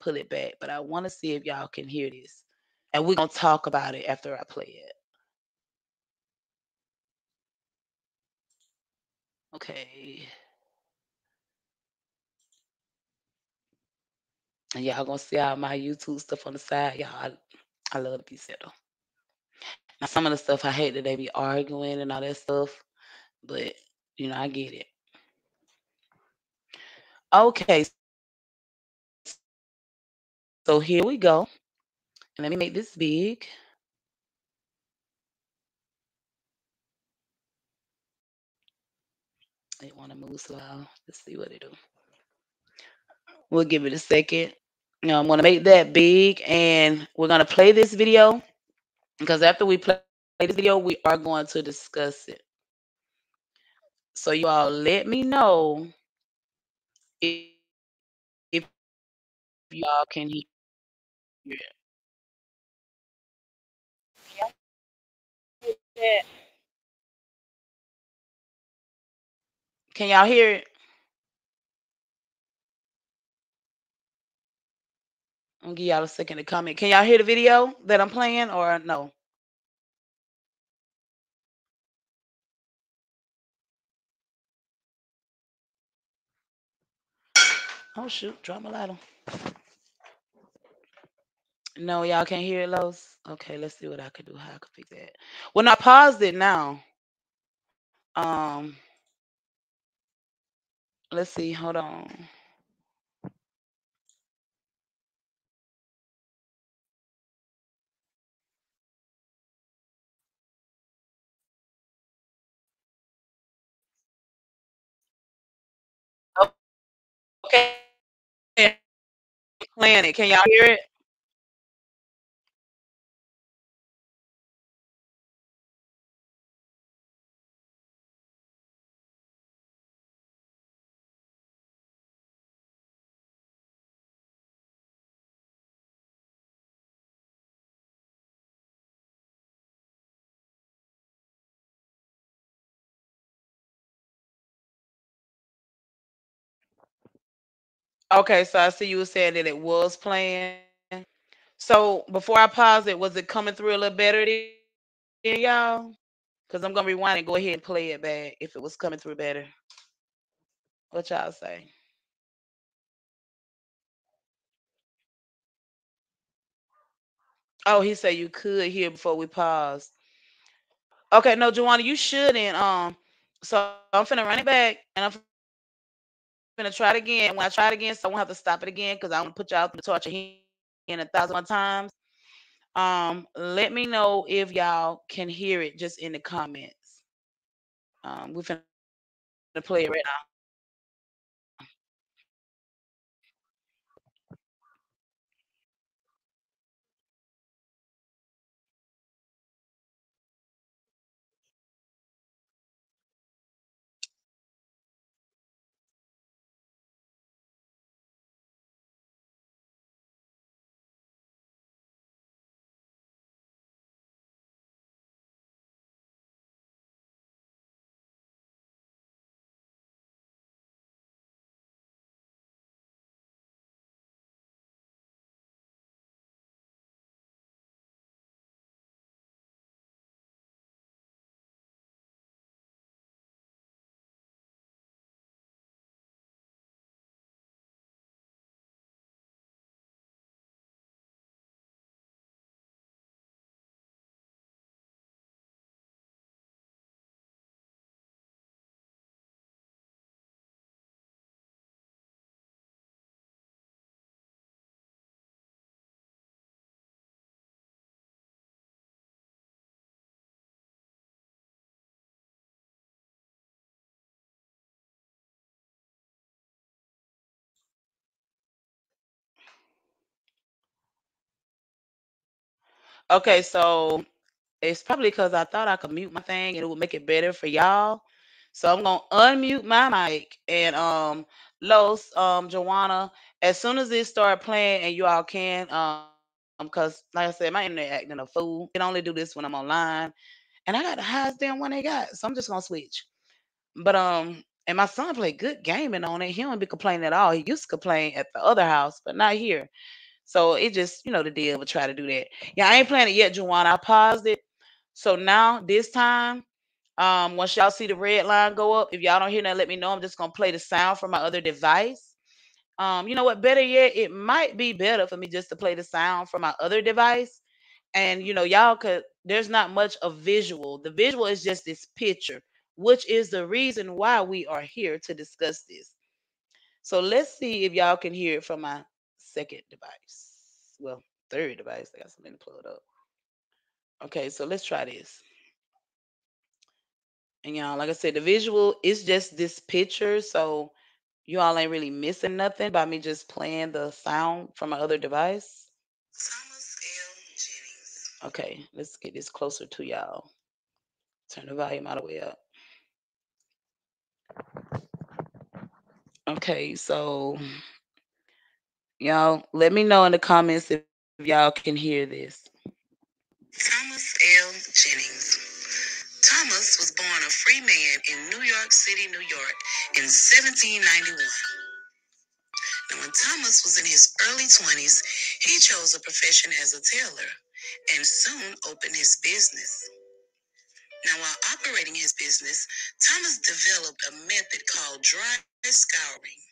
pull it back. But I want to see if y'all can hear this. And we're gonna talk about it after I play it. Okay. And y'all gonna see all my YouTube stuff on the side. Y'all, I, I love the piece though. Now some of the stuff I hate that they be arguing and all that stuff, but you know, I get it. Okay. So here we go. And let me make this big. They want to move slow. Let's see what they do. We'll give it a second. Now I'm gonna make that big and we're gonna play this video because after we play this video, we are going to discuss it. So you all let me know if, if y'all can hear it. Can y'all hear it? I'll give y'all a second to comment. Can y'all hear the video that I'm playing or no? Oh shoot, drop my light on. No, y'all can't hear it, Los. Okay, let's see what I could do. How I could fix that. When I paused it now, um, let's see. Hold on. Okay, playing it. Can y'all hear it? Okay, so I see you were saying that it was playing. So before I pause it, was it coming through a little better than y'all? Because I'm gonna rewind and go ahead and play it back if it was coming through better. What y'all say? Oh, he said you could hear before we pause. Okay, no, Joanna, you shouldn't. Um, so I'm finna run it back and I'm finna try it again. When I try it again, so I won't have to stop it again because I want to put y'all through the torture in a thousand more times. Um, let me know if y'all can hear it just in the comments. Um, we're finna play it right now. Okay, so it's probably because I thought I could mute my thing and it would make it better for y'all. So I'm gonna unmute my mic and um Los, um, Joanna, as soon as it start playing and you all can, um, because like I said, my internet acting a fool. It only do this when I'm online. And I got the highest damn one they got. So I'm just gonna switch. But um, and my son played good gaming on it. He don't be complaining at all. He used to complain at the other house, but not here. So it just, you know, the deal would try to do that. Yeah, I ain't playing it yet, Joanna. I paused it. So now this time, um, once y'all see the red line go up, if y'all don't hear that, let me know. I'm just gonna play the sound from my other device. Um, you know what? Better yet, it might be better for me just to play the sound from my other device. And you know, y'all could there's not much of visual. The visual is just this picture, which is the reason why we are here to discuss this. So let's see if y'all can hear it from my second device. Well, third device. I got something to pull it up. Okay, so let's try this. And y'all, like I said, the visual is just this picture. So you all ain't really missing nothing by me just playing the sound from my other device. Okay, let's get this closer to y'all. Turn the volume all the way up. Okay, so y'all let me know in the comments if y'all can hear this. Thomas L. Jennings. Thomas was born a free man in New York City, New York in 1791. Now, when Thomas was in his early 20s, he chose a profession as a tailor and soon opened his business. Now, while operating his business, Thomas developed a method called dry scouring,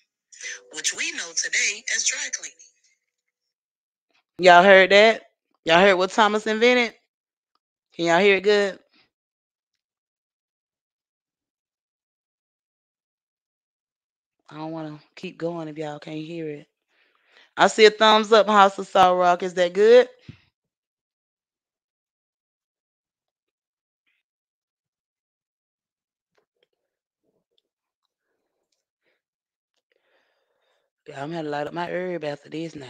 which we know today as dry cleaning. Y'all heard that? Y'all heard what Thomas invented? Can y'all hear it good? I don't want to keep going if y'all can't hear it. I see a thumbs up, House of Saw Rock. Is that good? Yeah, I'm gonna light up my herb after this now.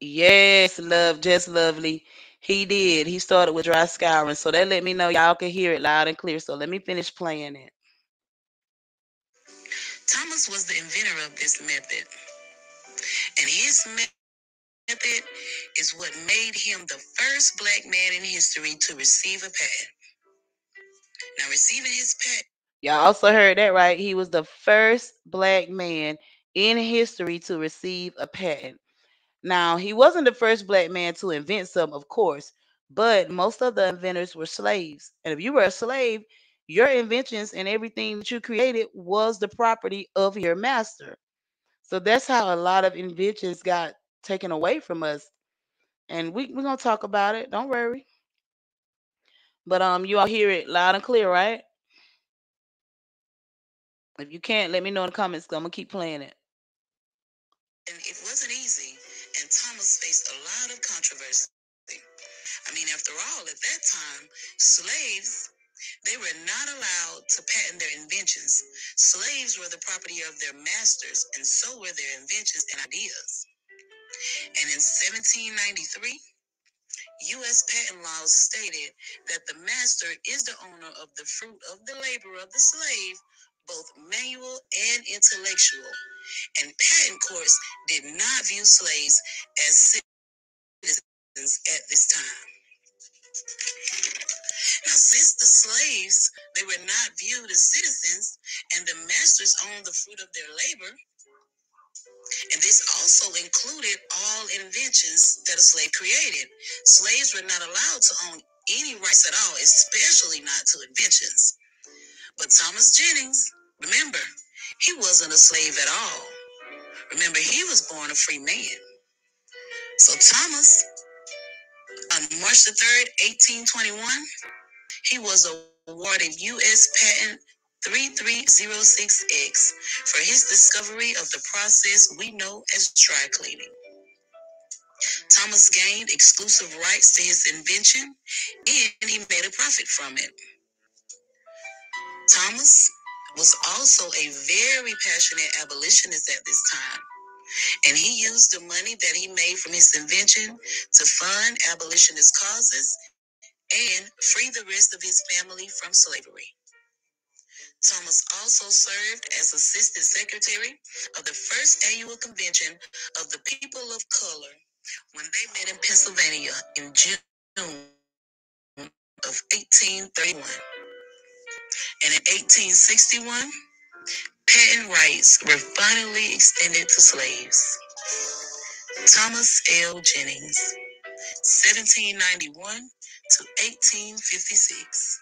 Yes, love, just lovely. He did. He started with dry scouring. So that let me know y'all can hear it loud and clear. So let me finish playing it. Thomas was the inventor of this method. And his method is what made him the first black man in history to receive a patent. Now, receiving his patent. Y'all also heard that right. He was the first black man in history to receive a patent. Now, he wasn't the first black man to invent some, of course, but most of the inventors were slaves. And if you were a slave, your inventions and everything that you created was the property of your master. So that's how a lot of inventions got taken away from us. And we, we're going to talk about it. Don't worry. But um, you all hear it loud and clear, right? If you can't, let me know in the comments. I'm gonna keep playing it. And it wasn't easy, and Thomas faced a lot of controversy. I mean, after all, at that time, slaves they were not allowed to patent their inventions. Slaves were the property of their masters, and so were their inventions and ideas. And in 1793, U.S. patent laws stated that the master is the owner of the fruit of the labor of the slave both manual and intellectual, and patent courts did not view slaves as citizens at this time. Now, since the slaves they were not viewed as citizens, and the masters owned the fruit of their labor, and this also included all inventions that a slave created. Slaves were not allowed to own any rights at all, especially not to inventions. But Thomas Jennings, remember, he wasn't a slave at all. Remember, he was born a free man. So Thomas, on March the 3rd, 1821, he was awarded U.S. Patent 3306X for his discovery of the process we know as dry cleaning. Thomas gained exclusive rights to his invention and he made a profit from it. Thomas was also a very passionate abolitionist at this time. And he used the money that he made from his invention to fund abolitionist causes and free the rest of his family from slavery. Thomas also served as Assistant Secretary of the first annual convention of the people of color when they met in Pennsylvania in June of 1831. And in 1861, patent rights were finally extended to slaves. Thomas L. Jennings, 1791 to 1856.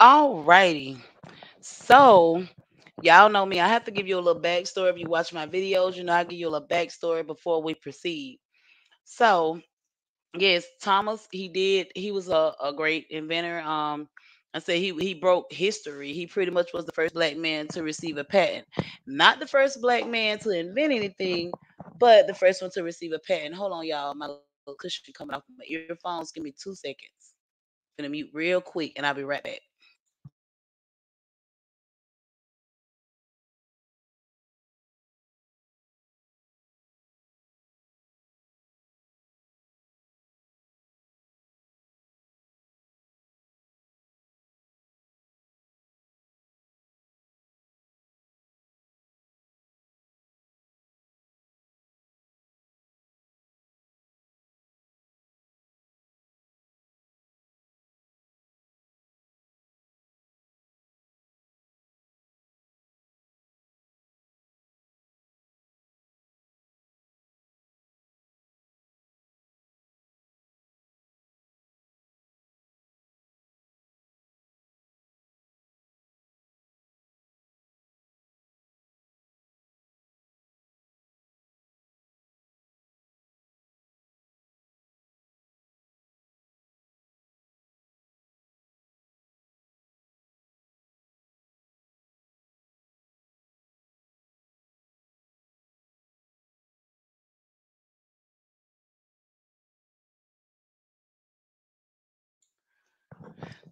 All righty. So, y'all know me. I have to give you a little backstory. If you watch my videos, you know I give you a little backstory before we proceed. So, yes, Thomas, he did. He was a, a great inventor. Um, I say he he broke history. He pretty much was the first black man to receive a patent. Not the first black man to invent anything, but the first one to receive a patent. Hold on, y'all. My little cushion coming off my earphones. Give me two seconds. I'm gonna mute real quick, and I'll be right back.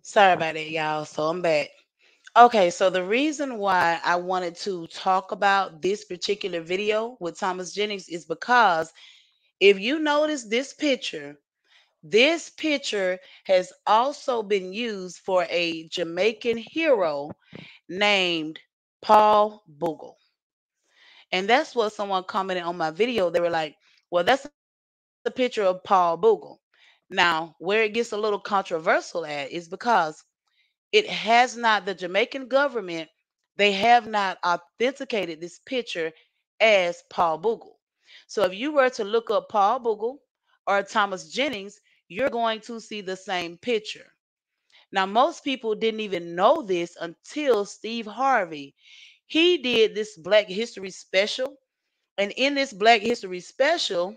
Sorry about that, y'all. So I'm back. Okay, so the reason why I wanted to talk about this particular video with Thomas Jennings is because if you notice this picture, this picture has also been used for a Jamaican hero named Paul Bogle. And that's what someone commented on my video. They were like, well, that's the picture of Paul Bogle. Now, where it gets a little controversial at is because it has not, the Jamaican government, they have not authenticated this picture as Paul Bogle. So if you were to look up Paul Bogle or Thomas Jennings, you're going to see the same picture. Now, most people didn't even know this until Steve Harvey. He did this Black History special. And in this Black History special,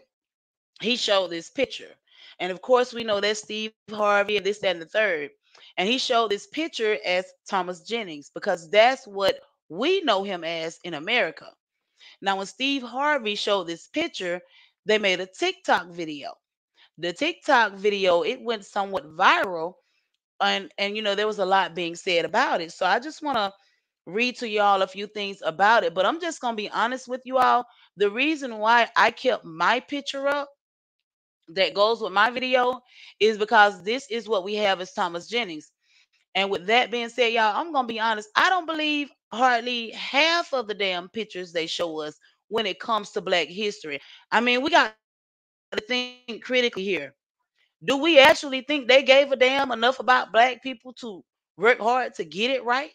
he showed this picture. And of course, we know that Steve Harvey and this, that, and the third. And he showed this picture as Thomas Jennings because that's what we know him as in America. Now, when Steve Harvey showed this picture, they made a TikTok video. The TikTok video, it went somewhat viral. And, and you know, there was a lot being said about it. So I just want to read to y'all a few things about it. But I'm just going to be honest with you all. The reason why I kept my picture up that goes with my video is because this is what we have as Thomas Jennings. And with that being said, y'all, I'm gonna be honest. I don't believe hardly half of the damn pictures they show us when it comes to Black history. I mean, we got to think critically here. Do we actually think they gave a damn enough about Black people to work hard to get it right?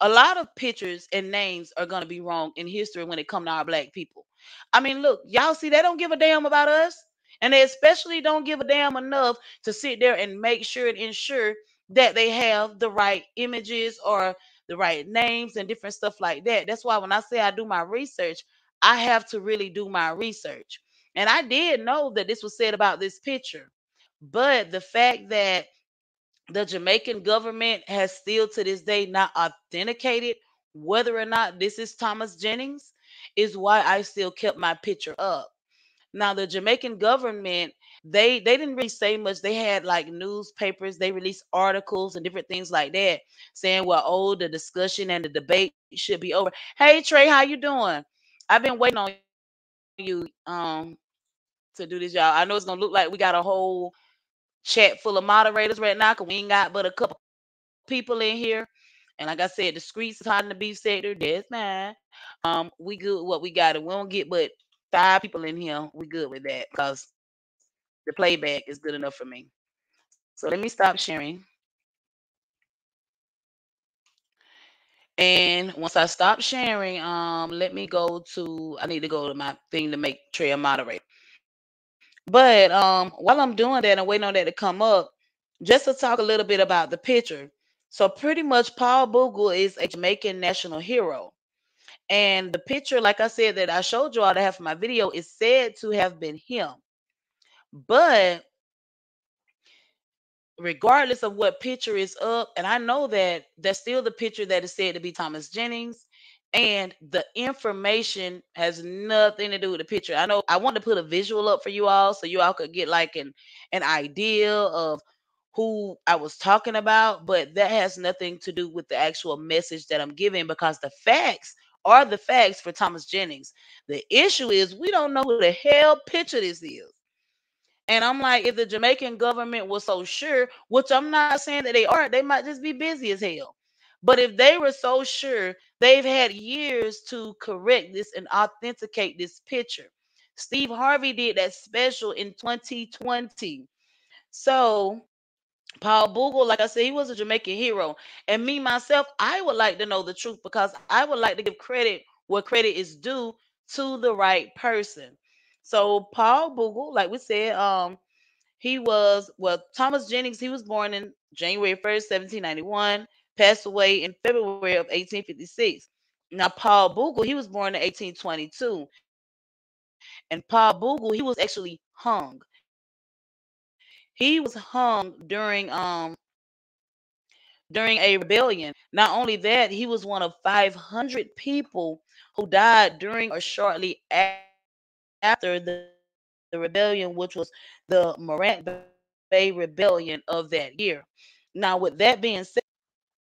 A lot of pictures and names are gonna be wrong in history when it comes to our Black people. I mean, look, y'all see, they don't give a damn about us. And they especially don't give a damn enough to sit there and make sure and ensure that they have the right images or the right names and different stuff like that. That's why when I say I do my research, I have to really do my research. And I did know that this was said about this picture. But the fact that the Jamaican government has still to this day not authenticated whether or not this is Thomas Jennings is why I still kept my picture up. Now, the Jamaican government they they didn't really say much. They had like newspapers, they released articles and different things like that, saying, well, oh, the discussion and the debate should be over. Hey Trey, how you doing? I've been waiting on you um to do this, y'all. I know it's gonna look like we got a whole chat full of moderators right now, because we ain't got but a couple people in here. And like I said, the streets is hot in the beef sector. That's man. Um, we good what we got, and we don't get but five people in here. We good with that because the playback is good enough for me. So let me stop sharing. And once I stop sharing, um, let me go to I need to go to my thing to make Trey a moderator. But um, while I'm doing that and waiting on that to come up, just to talk a little bit about the picture. So pretty much Paul Bogle is a Jamaican national hero. And the picture, like I said, that I showed you all to have for my video is said to have been him. But regardless of what picture is up, and I know that that's still the picture that is said to be Thomas Jennings, and the information has nothing to do with the picture. I know I want to put a visual up for you all so you all could get like an an idea of who I was talking about, but that has nothing to do with the actual message that I'm giving because the facts are the facts for Thomas Jennings. The issue is we don't know who the hell picture this is. And I'm like, if the Jamaican government was so sure, which I'm not saying that they aren't, they might just be busy as hell. But if they were so sure, they've had years to correct this and authenticate this picture. Steve Harvey did that special in 2020. So Paul Bogle, like I said, he was a Jamaican hero. And me, myself, I would like to know the truth because I would like to give credit where credit is due to the right person. So Paul Bogle, like we said, um, he was well, Thomas Jennings, he was born in January 1st, 1791, passed away in February of 1856. Now, Paul Bogle, he was born in 1822. And Paul Bogle, he was actually hung. He was hung during um during a rebellion. Not only that, he was one of 500 people who died during or shortly after the, the rebellion, which was the Morant Bay Rebellion of that year. Now, with that being said,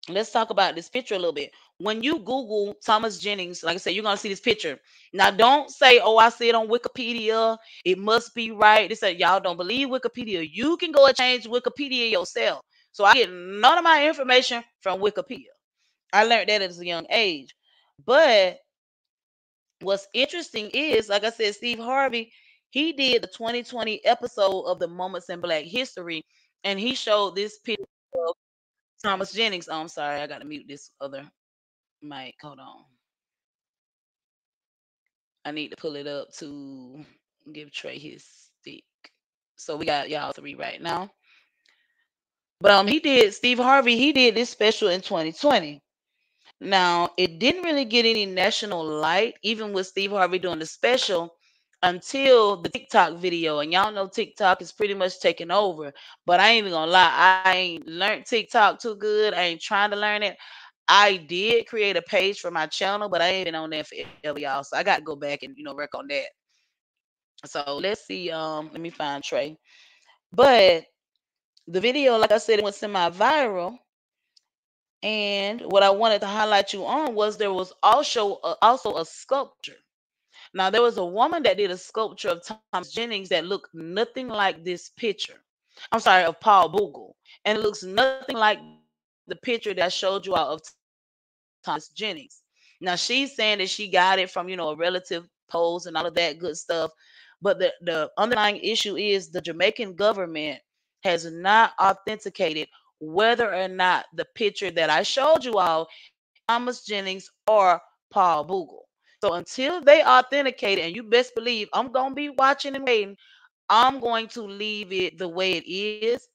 let's talk about this picture a little bit. When you Google Thomas Jennings, like I said, you're gonna see this picture. Now, don't say, "Oh, I see it on Wikipedia. It must be right." They said, "Y'all don't believe Wikipedia. You can go and change Wikipedia yourself." So I get none of my information from Wikipedia. I learned that at a young age. But what's interesting is, like I said, Steve Harvey, he did the 2020 episode of the Moments in Black History, and he showed this picture of Thomas Jennings. Oh, I'm sorry, I got to mute this other mic. Hold on. I need to pull it up to give Trey his stick. So we got y'all three right now. But um, he did Steve Harvey. He did this special in 2020. Now it didn't really get any national light, even with Steve Harvey doing the special, until the TikTok video. And y'all know TikTok is pretty much taking over. But I ain't even gonna lie, I ain't learned TikTok too good. I ain't trying to learn it. I did create a page for my channel, but I ain't been on there forever, y'all. So I got to go back and you know work on that. So let's see. Um, let me find Trey. But the video, like I said, it went semi-viral. And what I wanted to highlight you on was there was also a, also a sculpture. Now there was a woman that did a sculpture of Thomas Jennings that looked nothing like this picture. I'm sorry, of Paul Bogle, and it looks nothing like the picture that I showed you all of Thomas Jennings. Now she's saying that she got it from you know a relative pose and all of that good stuff, but the the underlying issue is the Jamaican government has not authenticated whether or not the picture that I showed you all, Thomas Jennings or Paul Bogle. So until they authenticate it, and you best believe I'm gonna be watching and waiting, I'm going to leave it the way it is.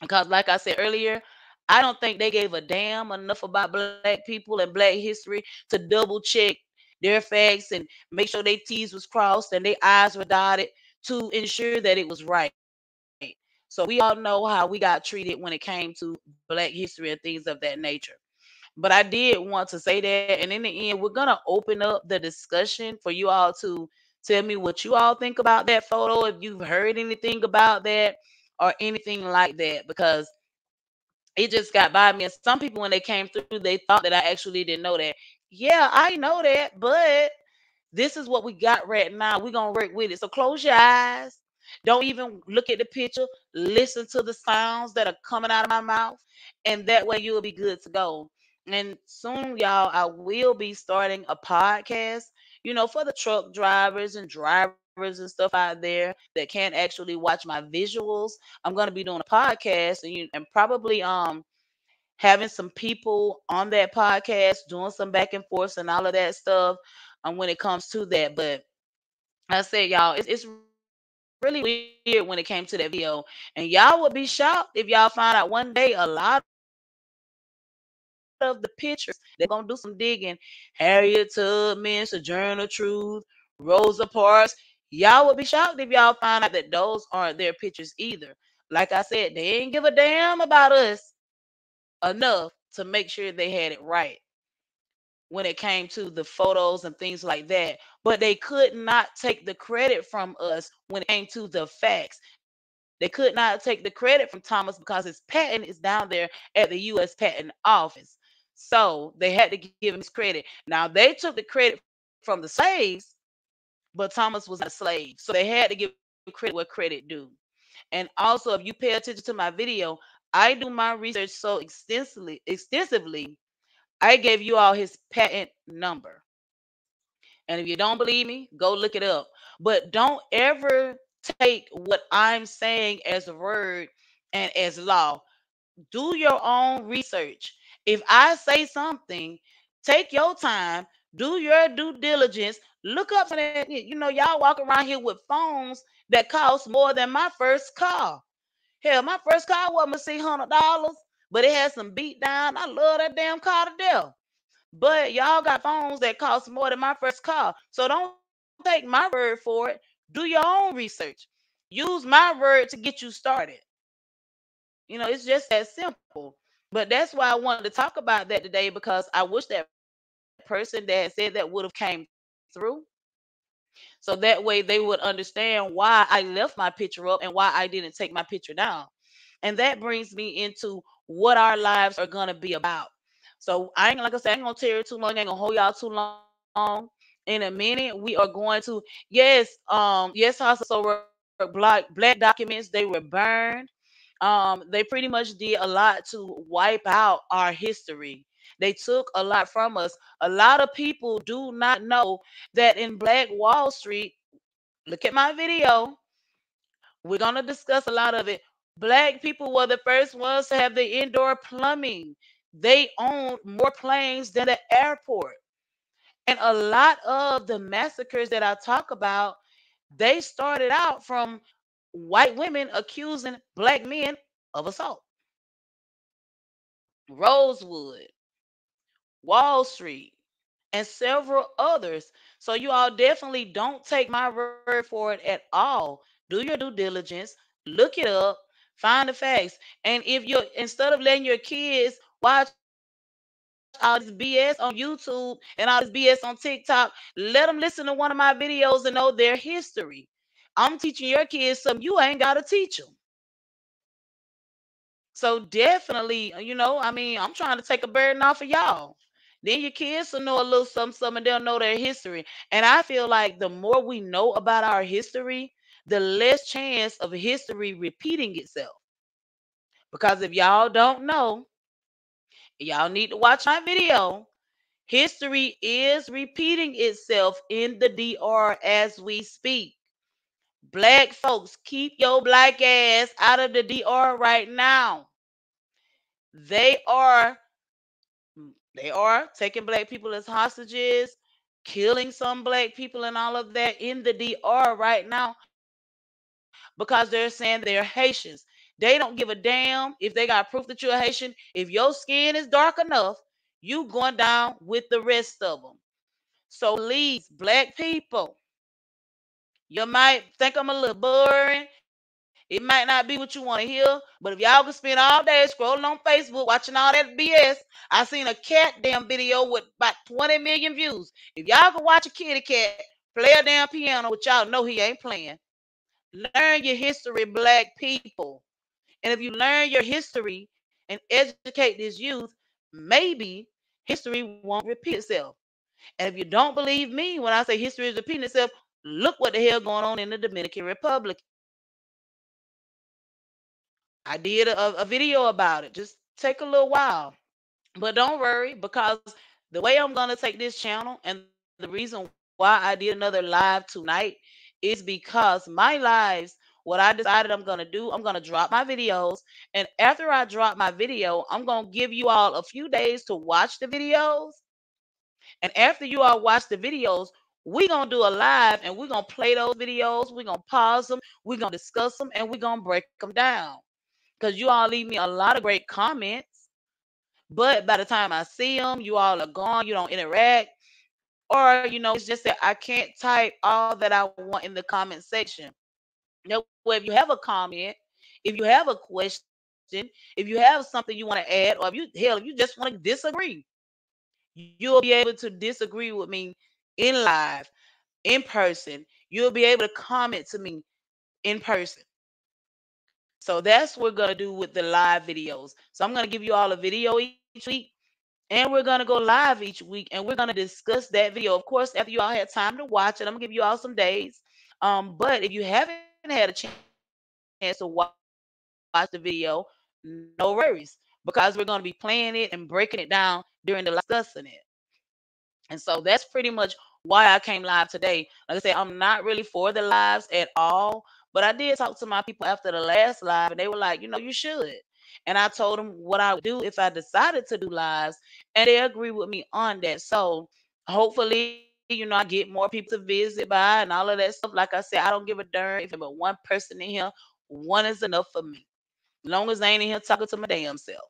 Because, like I said earlier, I don't think they gave a damn enough about black people and black history to double check their facts and make sure their T's was crossed and their I's were dotted to ensure that it was right. So we all know how we got treated when it came to black history and things of that nature. But I did want to say that. And in the end, we're gonna open up the discussion for you all to Tell me what you all think about that photo, if you've heard anything about that or anything like that, because it just got by me. And some people, when they came through, they thought that I actually didn't know that. Yeah, I know that, but this is what we got right now. We're gonna work with it. So close your eyes. Don't even look at the picture. Listen to the sounds that are coming out of my mouth, and that way you'll be good to go. And soon, y'all, I will be starting a podcast, you know, for the truck drivers and drivers and stuff out there that can't actually watch my visuals. I'm gonna be doing a podcast and you and probably um having some people on that podcast doing some back and forth and all of that stuff um when it comes to that. But I said, y'all, it's, it's really weird when it came to that video. And y'all would be shocked if y'all find out one day a lot of the pictures. They're gonna do some digging. Harriet Tubman, Sojourner Truth, Rosa Parks. Y'all would be shocked if y'all find out that those aren't their pictures either. Like I said, they ain't give a damn about us enough to make sure they had it right when it came to the photos and things like that. But they could not take the credit from us when it came to the facts. They could not take the credit from Thomas because his patent is down there at the U.S. Patent Office. So they had to give him his credit. Now they took the credit from the slaves, but Thomas was a slave. So they had to give credit where credit due. And also, if you pay attention to my video, I do my research so extensively, extensively, I gave you all his patent number. And if you don't believe me, go look it up. But don't ever take what I'm saying as a word and as law. Do your own research. If I say something, take your time, do your due diligence, look up that. Eh, eh, you know, y'all walk around here with phones that cost more than my first car. Hell, my first car wasn't six hundred dollars, but it had some beat down. I love that damn car to death. But y'all got phones that cost more than my first car. So don't take my word for it. Do your own research. Use my word to get you started. You know, it's just that simple. But that's why I wanted to talk about that today because I wish that person that said that would have came through. So that way they would understand why I left my picture up and why I didn't take my picture down. And that brings me into what our lives are gonna be about. So I ain't like I said, I ain't gonna tear it too long, I ain't gonna hold y'all too long. In a minute, we are going to yes, um, yes, so black black documents, they were burned. Um, they pretty much did a lot to wipe out our history. They took a lot from us. A lot of people do not know that in Black Wall Street, look at my video. We're going to discuss a lot of it. Black people were the first ones to have the indoor plumbing. They owned more planes than the airport. And a lot of the massacres that I talk about, they started out from white women accusing black men of assault. Rosewood, Wall Street, and several others. So you all definitely don't take my word for it at all. Do your due diligence, look it up, find the facts. And if you're instead of letting your kids watch all this BS on YouTube and all this BS on TikTok, let them listen to one of my videos and know their history. I'm teaching your kids something you ain't got to teach them. So definitely, uh, you know, I mean, I'm trying to take a burden off of y'all. Then your kids will know a little something, something, they'll know their history. And I feel like the more we know about our history, the less chance of history repeating itself. Because if y'all don't know, y'all need to watch my video. History is repeating itself in the DR as we speak. Black folks, keep your black ass out of the DR right now. They are they are taking black people as hostages, killing some black people and all of that in the DR right now because they're saying they're Haitians. They don't give a damn if they got proof that you're Haitian. If your skin is dark enough, you going down with the rest of them. So please, black people, you might think I'm a little boring. It might not be what you want to hear, but if y'all can spend all day scrolling on Facebook watching all that BS, I seen a cat damn video with about 20 million views. If y'all can watch a kitty cat play a damn piano, which y'all know he ain't playing. Learn your history, black people. And if you learn your history and educate this youth, maybe history won't repeat itself. And if you don't believe me when I say history is repeating itself, look what the hell going on in the Dominican Republic. I did a, a video about it. Just take a little while. But don't worry, because the way I'm gonna take this channel and the reason why I did another live tonight is because my lives, what I decided I'm gonna do, I'm gonna drop my videos, and after I drop my video, I'm gonna give you all a few days to watch the videos. And after you all watch the videos, we're gonna do a live and we're gonna play those videos, we're gonna pause them, we're gonna discuss them, and we're gonna break them down. Because you all leave me a lot of great comments. But by the time I see them, you all are gone, you don't interact. Or, you know, it's just that I can't type all that I want in the comment section. Now, if you have a comment, if you have a question, if you have something you want to add, or if you hell, if you just want to disagree, you'll be able to disagree with me in live, in person. You'll be able to comment to me in person. So that's what we're gonna do with the live videos. So I'm gonna give you all a video each week, and we're gonna go live each week, and we're gonna discuss that video. Of course, after you all had time to watch it, I'm gonna give you all some days. Um, but if you haven't had a chance to watch, the video, no worries, because we're gonna be playing it and breaking it down during the discussing it. And so that's pretty much why I came live today. Like I said, I'm not really for the lives at all. But I did talk to my people after the last live, and they were like, you know, you should. And I told them what I would do if I decided to do lives, and they agree with me on that. So hopefully, you know, I get more people to visit by and all of that stuff. Like I said, I don't give a darn if but one person in here, one is enough for me. As long as I ain't in here talking to my damn self.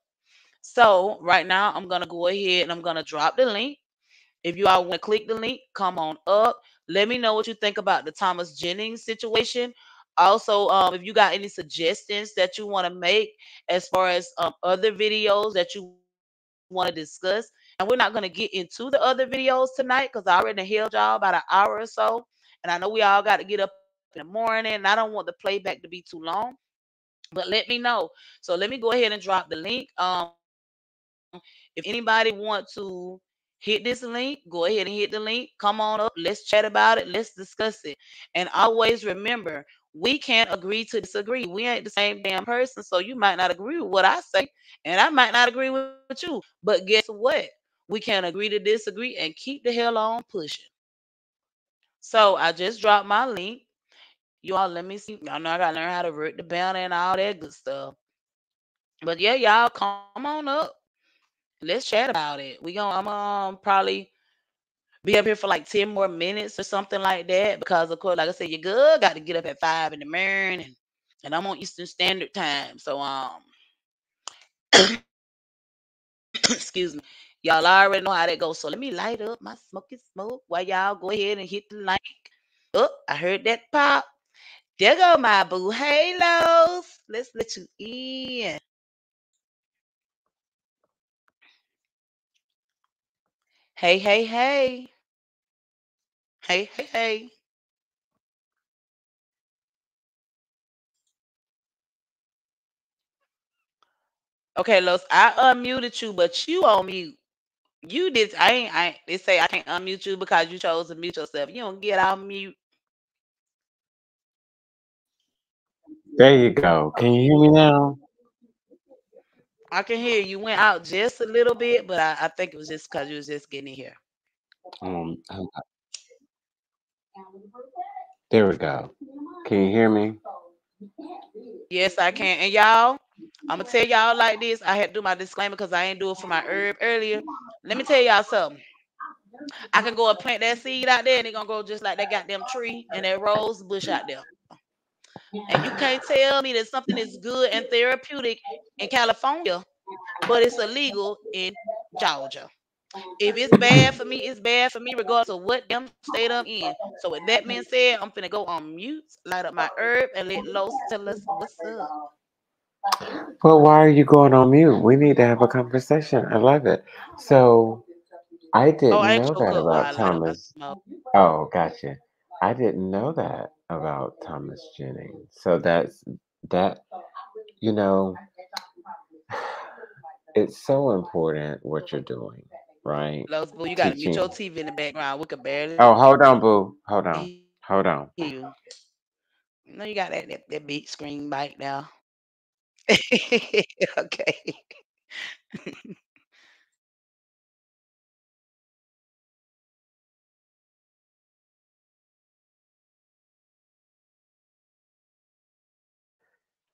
So right now, I'm gonna go ahead and I'm gonna drop the link. If you all want to click the link, come on up. Let me know what you think about the Thomas Jennings situation. Also, um, if you got any suggestions that you want to make as far as um, other videos that you want to discuss, and we're not going to get into the other videos tonight because I already held y'all about an hour or so, and I know we all got to get up in the morning, and I don't want the playback to be too long. But let me know. So let me go ahead and drop the link. Um, if anybody want to hit this link, go ahead and hit the link. Come on up. Let's chat about it. Let's discuss it. And always remember, we can't agree to disagree. We ain't the same damn person. So you might not agree with what I say, and I might not agree with, you. But guess what? We can agree to disagree and keep the hell on pushing. So I just dropped my link. You all let me see. Y'all know I gotta learn how to work the banner and all that good stuff. But yeah, y'all come on up. Let's chat about it. We gonna I'm um probably be up here for like 10 more minutes or something like that. Because of course, like I said, you're good. Got to get up at five in the morning. And I'm on Eastern Standard Time. So um excuse me. Y'all already know how that goes. So let me light up my smoky smoke while y'all go ahead and hit the like. Oh, I heard that pop. There go my boo halos. Let's let you in. Hey, hey, hey. Hey, hey, hey. Okay, Los, I unmuted you, but you on mute. You did. I ain't. I. They say I can't unmute you because you chose to mute yourself. You don't get out mute. There you go. Can you hear me now? I can hear you. Went out just a little bit, but I, I think it was just because you was just getting here. Um, there we go. Can you hear me? Yes, I can. And y'all, I'm gonna tell y'all like this. I had to do my disclaimer because I ain't do it for my herb earlier. Let me tell y'all something. I can go and plant that seed out there, and it's gonna grow just like that goddamn tree and that rose bush out there. And you can't tell me that something is good and therapeutic in California, but it's illegal in Georgia. If it's bad for me, it's bad for me, regardless of what damn state I'm in. So with that being said, I'm finna go on mute, light up my herb, and let Los tell us what's up. Well, why are you going on mute? We need to have a conversation. I love it. So I didn't Oh, I know that up while I about light up my Thomas. Oh, gotcha. I didn't know that about Thomas Jennings. So that's that. You know, it's so important what you're doing, right? Boo, you got to mute your. TV in the background. We could barely Oh, hold on, boo. Hold on. Hold on. you. You you got that that, that big screen mic now. okay.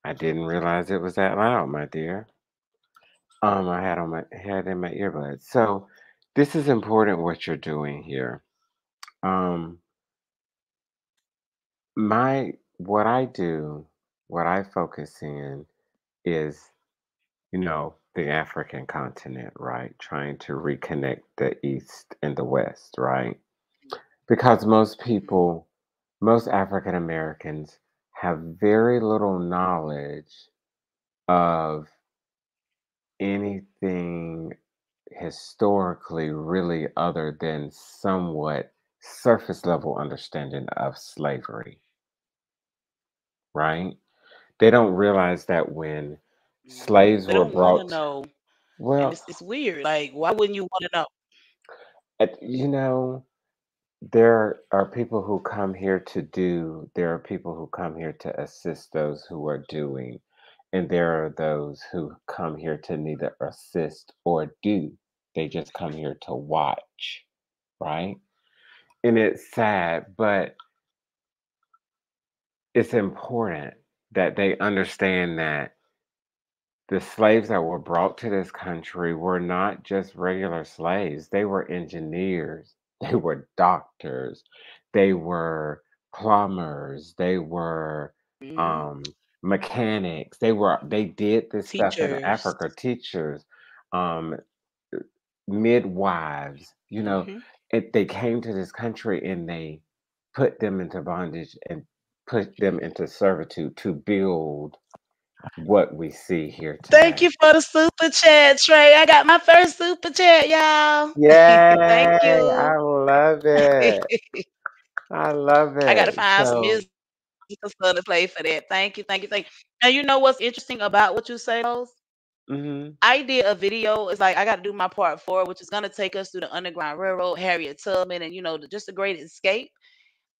I didn't realize it was that loud, my dear. Um, I had on my had in my earbuds. So this is important what you're doing here. Um, my what I do, what I focus in is, you know, the African continent, right? Trying to reconnect the East and the West, right? Because most people, most African Americans have very little knowledge of anything historically really other than somewhat surface level understanding of slavery, right? They don't realize that when Mhm. slaves They were don't want to brought, know, well, it's it's weird. Like, why wouldn't you want to know? you know, there are people who come here to do, there are people who come here to assist those who are doing, and there are those who come here to neither assist or do. They just come here to watch, right? And it's sad, but it's important that they understand that the slaves that were brought to this country were not just regular slaves. They were engineers, they were doctors, they were plumbers, they were Mhm. um, mechanics. They were they did this stuff in Africa. Teachers, um, midwives. You know, Mhm. it, they came to this country and they put them into bondage and put them into servitude to build what we see here Thank you for the super chat, Trey. I got my first super chat, y'all. Yeah, thank you. I love it. I love it. I got to it. find some music to play for that. Thank you, thank you, thank you. And you know what's interesting about what you say, Los? hmm I did a video. It's like I got to do my part four, which is gonna take us through the Underground Railroad, Harriet Tubman, and you know, the, just the Great Escape.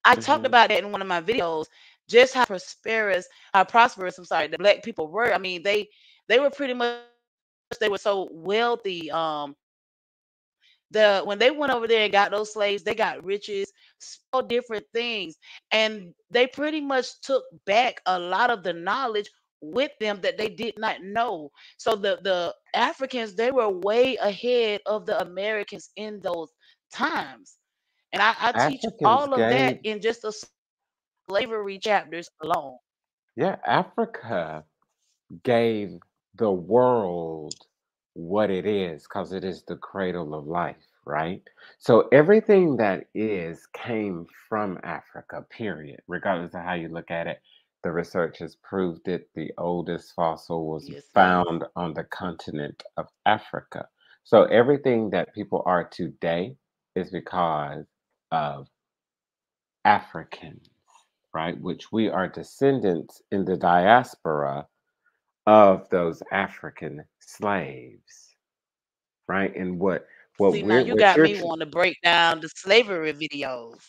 I talked hmm about that in one of my videos, just how prosperous, how prosperous. I'm sorry, the black people were. I mean, they they were pretty much they were so wealthy. Um, the when they went over there and got those slaves, they got riches, all different things, and they pretty much took back a lot of the knowledge with them that they did not know. So the the Africans they were way ahead of the Americans in those times, and I, I teach all of that in just the slavery chapters alone. yeah, Africa gave the world what it is because it is the cradle of life, right? So everything that is came from Africa, period, regardless of how you look at it. The research has proved it. The oldest fossil was Yes, found on the continent of Africa. So everything that people are today is because of Africans, right? Which we are descendants in the diaspora of those African slaves, right? And what what See, now we're you what got me wanting to break down the slavery videos.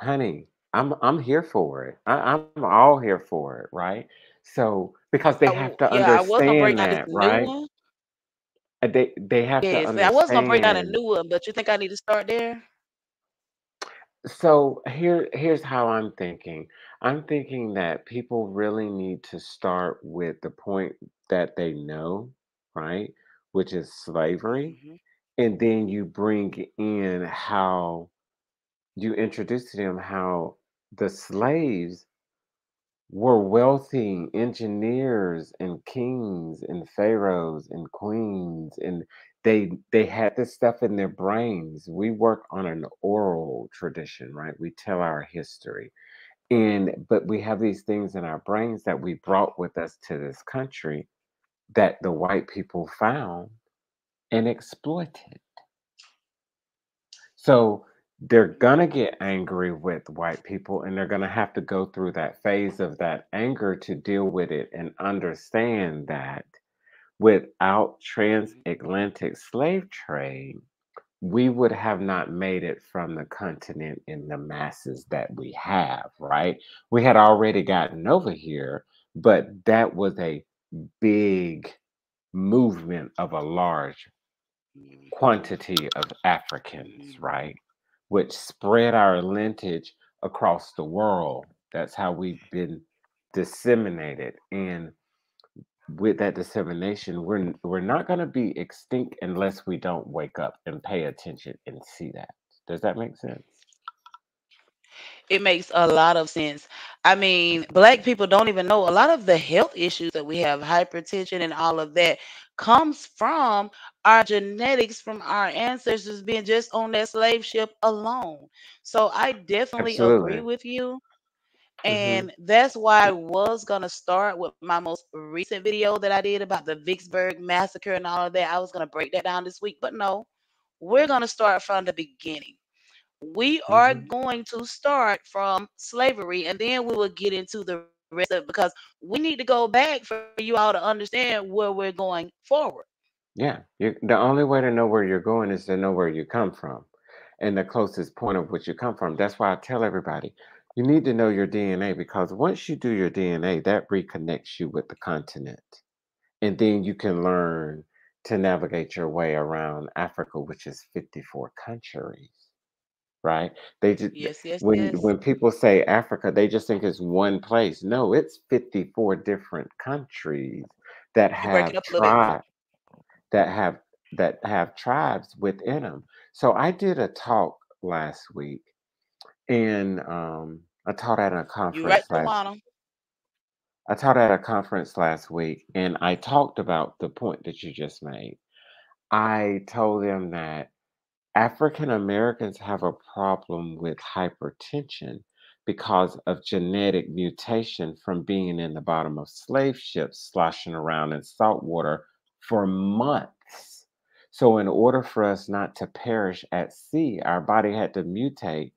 honey, I'm I'm here for it. I, I'm all here for it, right? So because they have to yeah, I understand that, right? Uh, They they have to Yes, I was gonna break down a new one, but you think I need to start there? So here here's how I'm thinking. I'm thinking that people really need to start with the point that they know, right? Which is slavery. hmm And then you bring in how you introduce to them how the slaves were wealthy engineers and kings and pharaohs and queens and they they had this stuff in their brains. We work on an oral tradition right? We tell our history. And but we have these things in our brains that we brought with us to this country that the white people found and exploited. So they're gonna get angry with white people and they're gonna have to go through that phase of that anger to deal with it and understand that without transatlantic slave trade we would have not made it from the continent in the masses that we have right we had already gotten over here but that was a big movement of a large quantity of africans Mhm. right which spread our lineage across the world. That's how we've been disseminated. And with that dissemination, we're we're not going to be extinct unless we don't wake up and pay attention and see that. Does that make sense? It makes a lot of sense. I mean, black people don't even know a lot of the health issues that we have, hypertension and all of that, comes from our genetics from our ancestors being just on that slave ship alone. So I definitely agree with you. Hmm And that's why I was gonna start with my most recent video that I did about the Vicksburg massacre and all of that. I was gonna break that down this week, but no, we're gonna start from the beginning we are hmm going to start from slavery and then we will get into the rest of it because we need to go back for you all to understand where we're going forward. Yeah. You, the only way to know where you're going is to know where you come from and the closest point of which you come from. That's why I tell everybody you need to know your DNA because once you do your DNA, that reconnects you with the continent. and then you can learn to navigate your way around Africa, which is 54 countries, right? They just Yes, yes, when yes. when people say Africa, they just think it's one place. No, it's 54 different countries that have up a little bit. tribes that have that have tribes within them. So I did a talk last week, and um, I taught at a conference. You right, last I taught at a conference last week, and I talked about the point that you just made. I told them that African Americans have a problem with hypertension because of genetic mutation from being in the bottom of slave ships sloshing around in salt water for months. So, in order for us not to perish at sea, our body had to mutate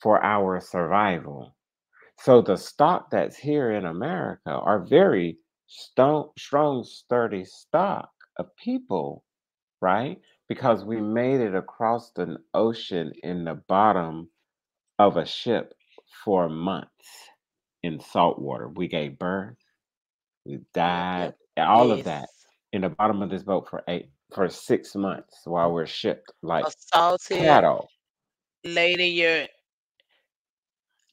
for our survival. So the stock that's here in America are very strong, strong, sturdy stock of people, right? Because we made it across the ocean in the bottom of a ship for months in salt water. We gave birth, we died, all of that in the bottom of this boat for eight for six months while we're shipped like Assaulted, cattle. laid in your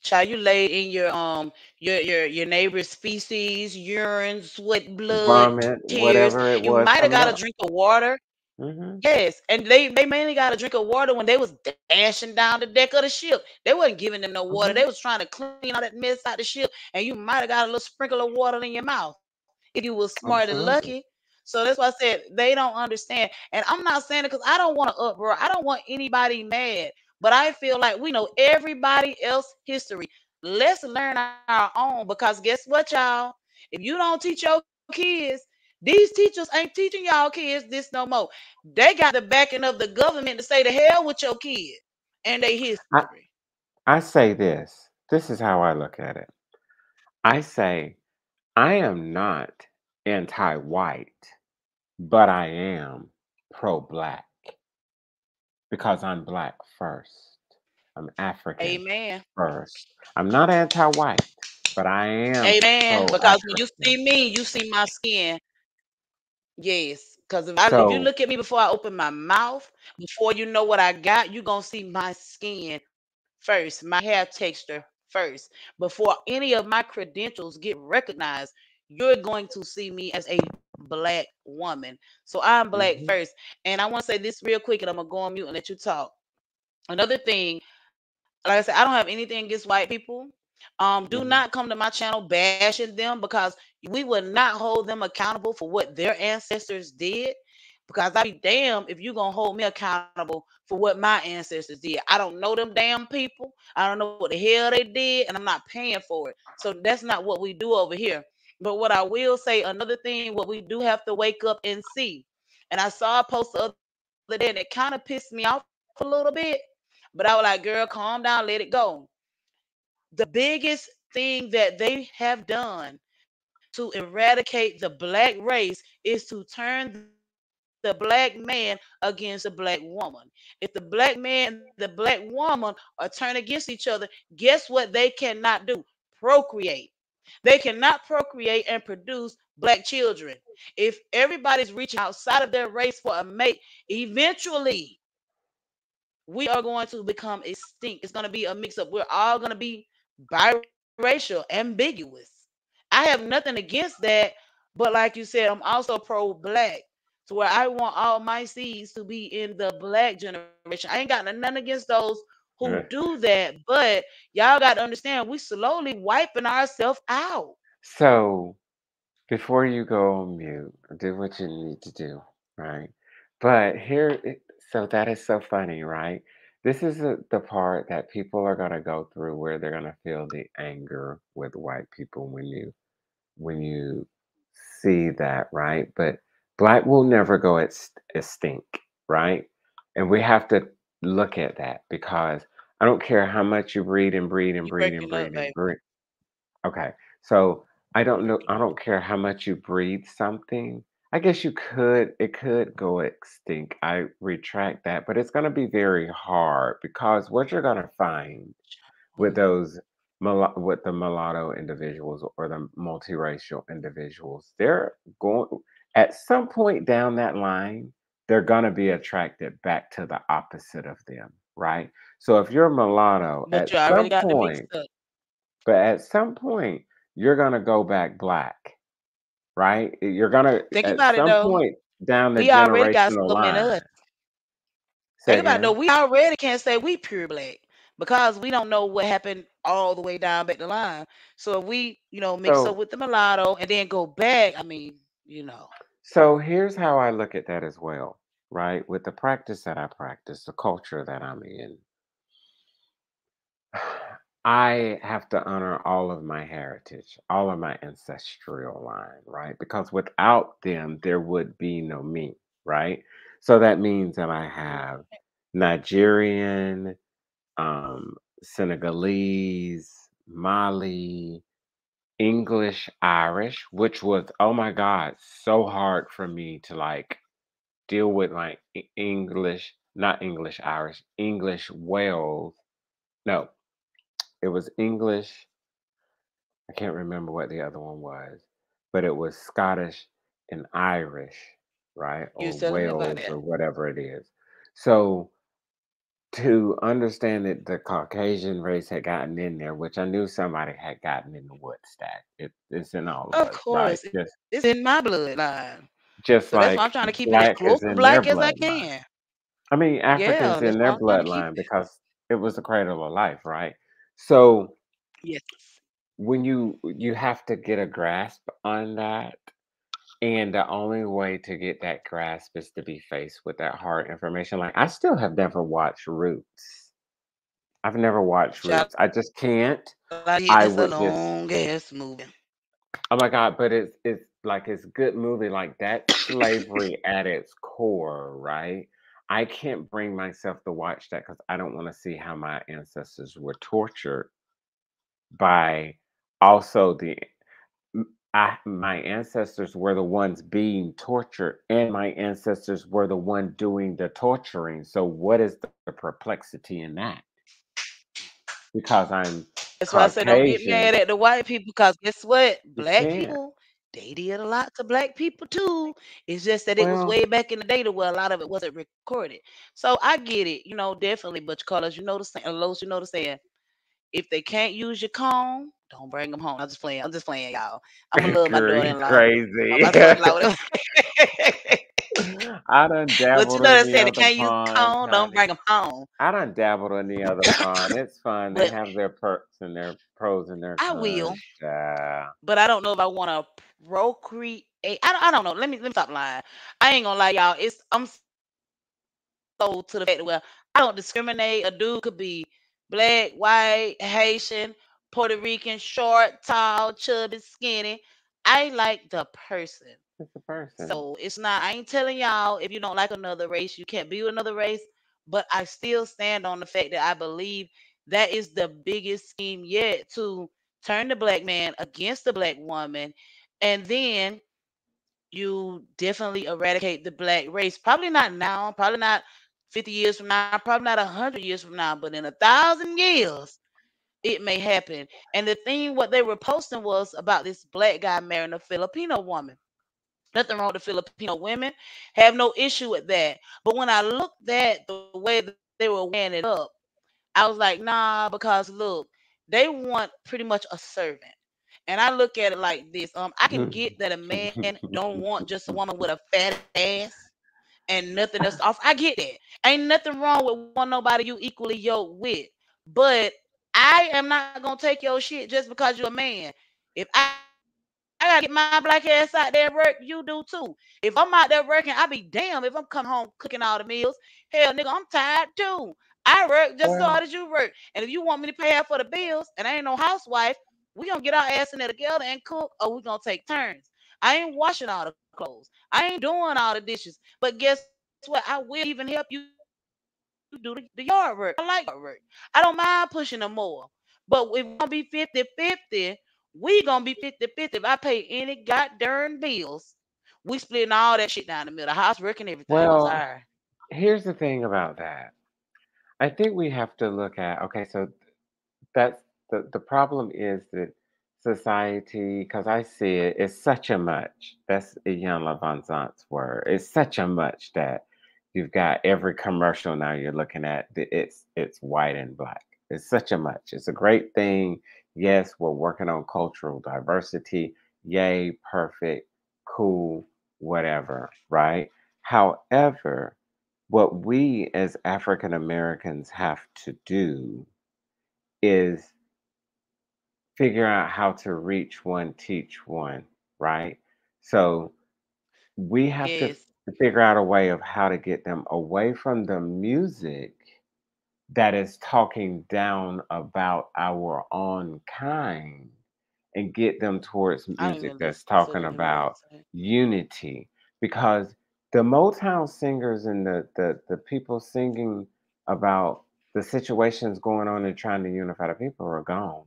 child, you laid in your um your your your neighbor's feces, urine, sweat, blood, Vomit, tears. whatever it You might have got a drink of water. hmm Yes, and they they mainly got a drink of water when they was dashing down the deck of the ship. They wasn't giving them no water. hmm They was trying to clean all that mess out the ship, and you might have got a little sprinkle of water in your mouth if you was smart and lucky. So that's why I said they don't understand. And I'm not saying it because I don't want to uproar. I don't want anybody mad. But I feel like we know everybody else history. Let's learn our own because guess what, y'all? If you don't teach your kids, these teachers ain't teaching y'all kids this no more. They got the backing of the government to say the hell with your kid and their I, history. I say this. This is how I look at it. I say, I am not anti white, but I am pro black because I'm black first. I'm African Amen. first. I'm not anti white, but I am Amen. Because when you see me, you see my skin. Yes, because if I if you look at me before I open my mouth, before you know what I got, you're gonna see my skin first, my hair texture first. Before any of my credentials get recognized, you're going to see me as a black woman. So I'm black mhm, first. And I want to say this real quick, and I'm gonna go on mute and let you talk. Another thing like I said, I don't have anything against white people. Um, do mhm, not come to my channel bashing them because we will not hold them accountable for what their ancestors did. Because I'd be damn if you're gonna hold me accountable for what my ancestors did. I don't know them damn people. I don't know what the hell they did, and I'm not paying for it. So that's not what we do over here. But what I will say, another thing, what we do have to wake up and see. And I saw a post the other day, and it kind of pissed me off a little bit But I was like, girl, calm down, let it go. The biggest thing that they have done to eradicate the black race is to turn the black man against the black woman. If the black man the black woman are turned against each other, guess what they cannot do? Procreate. They cannot procreate and produce black children. If everybody's reaching outside of their race for a mate, eventually we are going to become extinct. It's going to be a mix up. We're all going to be biracial, ambiguous. I have nothing against that, but like you said, I'm also pro black. To where I want all my seeds to be in the black generation. I ain't got nothing against those who Yeah. do that, but y'all got to understand we slowly wiping ourselves out. So before you go on mute, do what you need to do, right? But here, so that is so funny, right? This is the the part that people are gonna go through where they're gonna feel the anger with white people when you when you see that, right? But black will never go ex- extinct, right? And we have to look at that because I don't care how much you breed and breed and You breed and breaking up, breed and baby. breed. Okay, so I don't know. I don't care how much you breed something. I guess you could. It could go extinct. I retract that, but it's going to be very hard because what you're going to find with Mhm. those with the mulatto individuals or the multiracial individuals, they're going at some point down that line, they're going to be attracted back to the opposite of them, right? So if you're mulatto, But at some point, but at some point, you're going to go back black, right? Eh, you're going to, Think at about it some though. point down the We already got generational line. us. Say Think about it though. We already can't say we pure black because we don't know what happened all the way down back the line. So if we, you know, mix up with the mulatto and then go back, I mean, you know. So here's how I look at that as well, right? With the practice that I practice, the culture that I'm in, I have to honor all of my heritage, all of my ancestral line, right? Because without them, there would be no me, right? So that means that I have Nigerian, um, Senegalese, Mali, English, Irish, which was, oh my God, so hard for me to like deal with like English, not English, Irish, English, Wales. No, it was English. I can't remember what the other one was, but it was Scottish and Irish, right? You Or was telling me about Wales or whatever it is. So to understand that the Caucasian race had gotten in there, which I knew somebody had gotten in the Woodstack. It, it's in all of Of us, right? course, it- Just it's in my bloodline. just So that's why I'm trying to keep it as black close is to black as I can. I mean, Africans that's in their I'm trying to keep bloodline it. because it was the cradle of life, right? So Yes. when you you have to get a grasp on that and the only way to get that grasp is to be faced with that hard information like i still have never watched roots. I've never watched roots i just can't. I would just ass movie. oh my god but it's it's like it's good movie like that slavery at its core right? I can't bring myself to watch that because i don't want to see how my ancestors were tortured by also the I, my ancestors were the ones being tortured and my ancestors were the one doing the torturing so what is the, the perplexity in that because i'm That's why I said don't get mad at the white people because guess what? Black people, they did a lot to black people too. It's just that it was way back in the day to where a lot of it wasn't recorded. So I get it, you know, definitely. But Carlos, uh, you know the saying, Los, you know the saying. If they can't use your comb, don't bring them home. I'm just playing. I'm just playing, y'all. I'm gonna love my daughter-in-law. crazy daughter-in-law. i done but you know in they the say they other can't use comb, don't bring them home. i done dabbled in the other pond it's fun they have their perks and their pros and their I will. yeah but I don't know if I want to procreate. I don't, I don't know. Let me let me stop lying. I ain't gonna lie, y'all. It's I'm so to the fact where I don't discriminate. A dude could be black, white, Haitian, Puerto Rican, short, tall, chubby, skinny. I like the person. it's a person So it's not. I ain't telling y'all if you don't like another race, you can't be with another race. but I still stand on the fact that I believe that is the biggest scheme yet to turn the black man against the black woman. And then you definitely eradicate the black race. Probably not now, probably not 50 years from now, probably not 100 years from now, but in a thousand years, it may happen. And the thing, what they were posting was about this black guy marrying a Filipino woman. Nothing wrong with the Filipino women, have no issue with that. But when I looked at the way they were wearing it up, I was like, nah, because look, they want pretty much a servant. And I look at it like this. Um, I can get that a man don't want just a woman with a fat ass and nothing else off. I get that. Ain't nothing wrong with one nobody you equally yoked with. But I am not gonna take your shit just because you're a man. If I I gotta get my black ass out there work. You do too. If I'm out there working, I be damn if I'm coming home cooking all the meals. Hell, nigga, I'm tired too. I work just as hard as you work. And if you want me to pay half for the bills and I ain't no housewife, we gonna get our ass in there together and cook, or we gonna take turns. I ain't washing all the clothes. I ain't doing all the dishes. But guess what? I will even help you do the, the yard work. I like yard work. I don't mind pushing them more. But if we're gonna be 50-50, we gonna be 50-50. If I pay any goddamn bills, we splitting all that shit down the middle. House working everything. Well, here's the thing about that. I think we have to look at okay, so that's the the problem is that society, because I see it, it's such a much. That's eh, Iyanla Vanzant's word. It's such a much that you've got every commercial now you're looking at. It's it's white and black. It's such a much. It's a great thing. Yes, we're working on cultural diversity. Yay, perfect, cool, whatever, right? However, what we as African Americans have to do is figure out how to reach one, teach one, right? So we have to Yes. figure out a way of how to get them away from the music that is talking down about our own kind and get them towards I don't music even that's listen to talking about unity because the Motown singers and the, the the people singing about the situations going on and trying to unify the people are gone,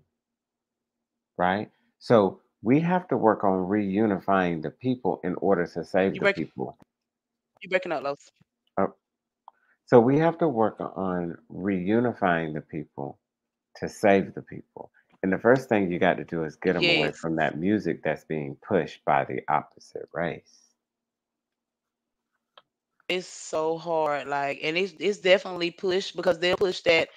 right? So we have to work on reunifying the people in order to save You the break people. You're breaking up, Los. Uh, so we have to work on reunifying the people to save the people. And the first thing you got to do is get them away from that music that's being pushed by the opposite race. It's so hard. Like, and it's it's definitely pushed because they'll push that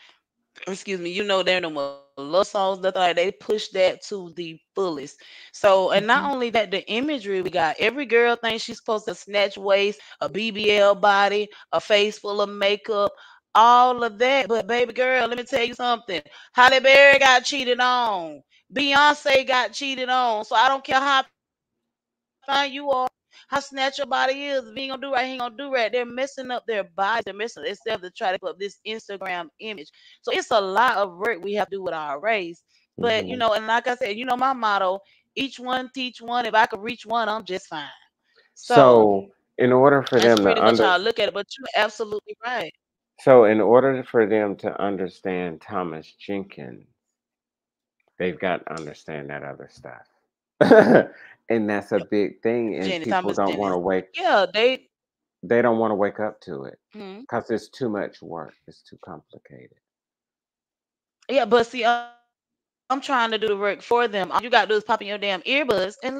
excuse me, you know, they're no more love songs, nothing like they push that to the fullest. So, and not Mhm. only that, the imagery we got, every girl thinks she's supposed to snatch waist, a BBL body, a face full of makeup, all of that. But baby girl, let me tell you something. Halle Berry got cheated on. Beyonce got cheated on. So I don't care how fine you are, how snatch your body is. If he ain't gonna do right, he ain't gonna do right. They're messing up their bodies. They're messing themselves to try to put up this Instagram image. So it's a lot of work we have to do with our race. But you Mhm. know, and like I said, you know, my motto: each one teach one. If I could reach one, I'm just fine. So So in order for them to pretty how I under look at it. But you're absolutely right. so in order for them to understand Thomas Jenkins, they've got to understand that other stuff. and that's a big thing and Jenny people Thomas don't want to wake Yeah, they. they don't want to wake up to it because it's too much work. It's too complicated. Yeah, but see, I'm, I'm trying to do the work for them. All you got to do is pop in your damn earbuds and listen.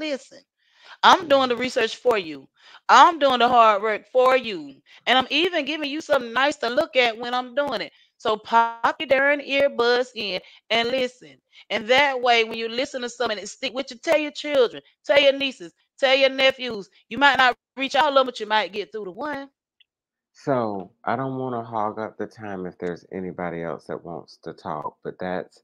I'm doing the Mhm. research for you. I'm doing the hard work for you. And I'm even giving you something nice to look at when I'm doing it. So pop your darn earbuds in and listen. And that way, when you listen to something, it stick with you. Tell your children, tell your nieces, tell your nephews. You might not reach all of them, but you might get through to one. So I don't want to hog up the time if there's anybody else that wants to talk, but that's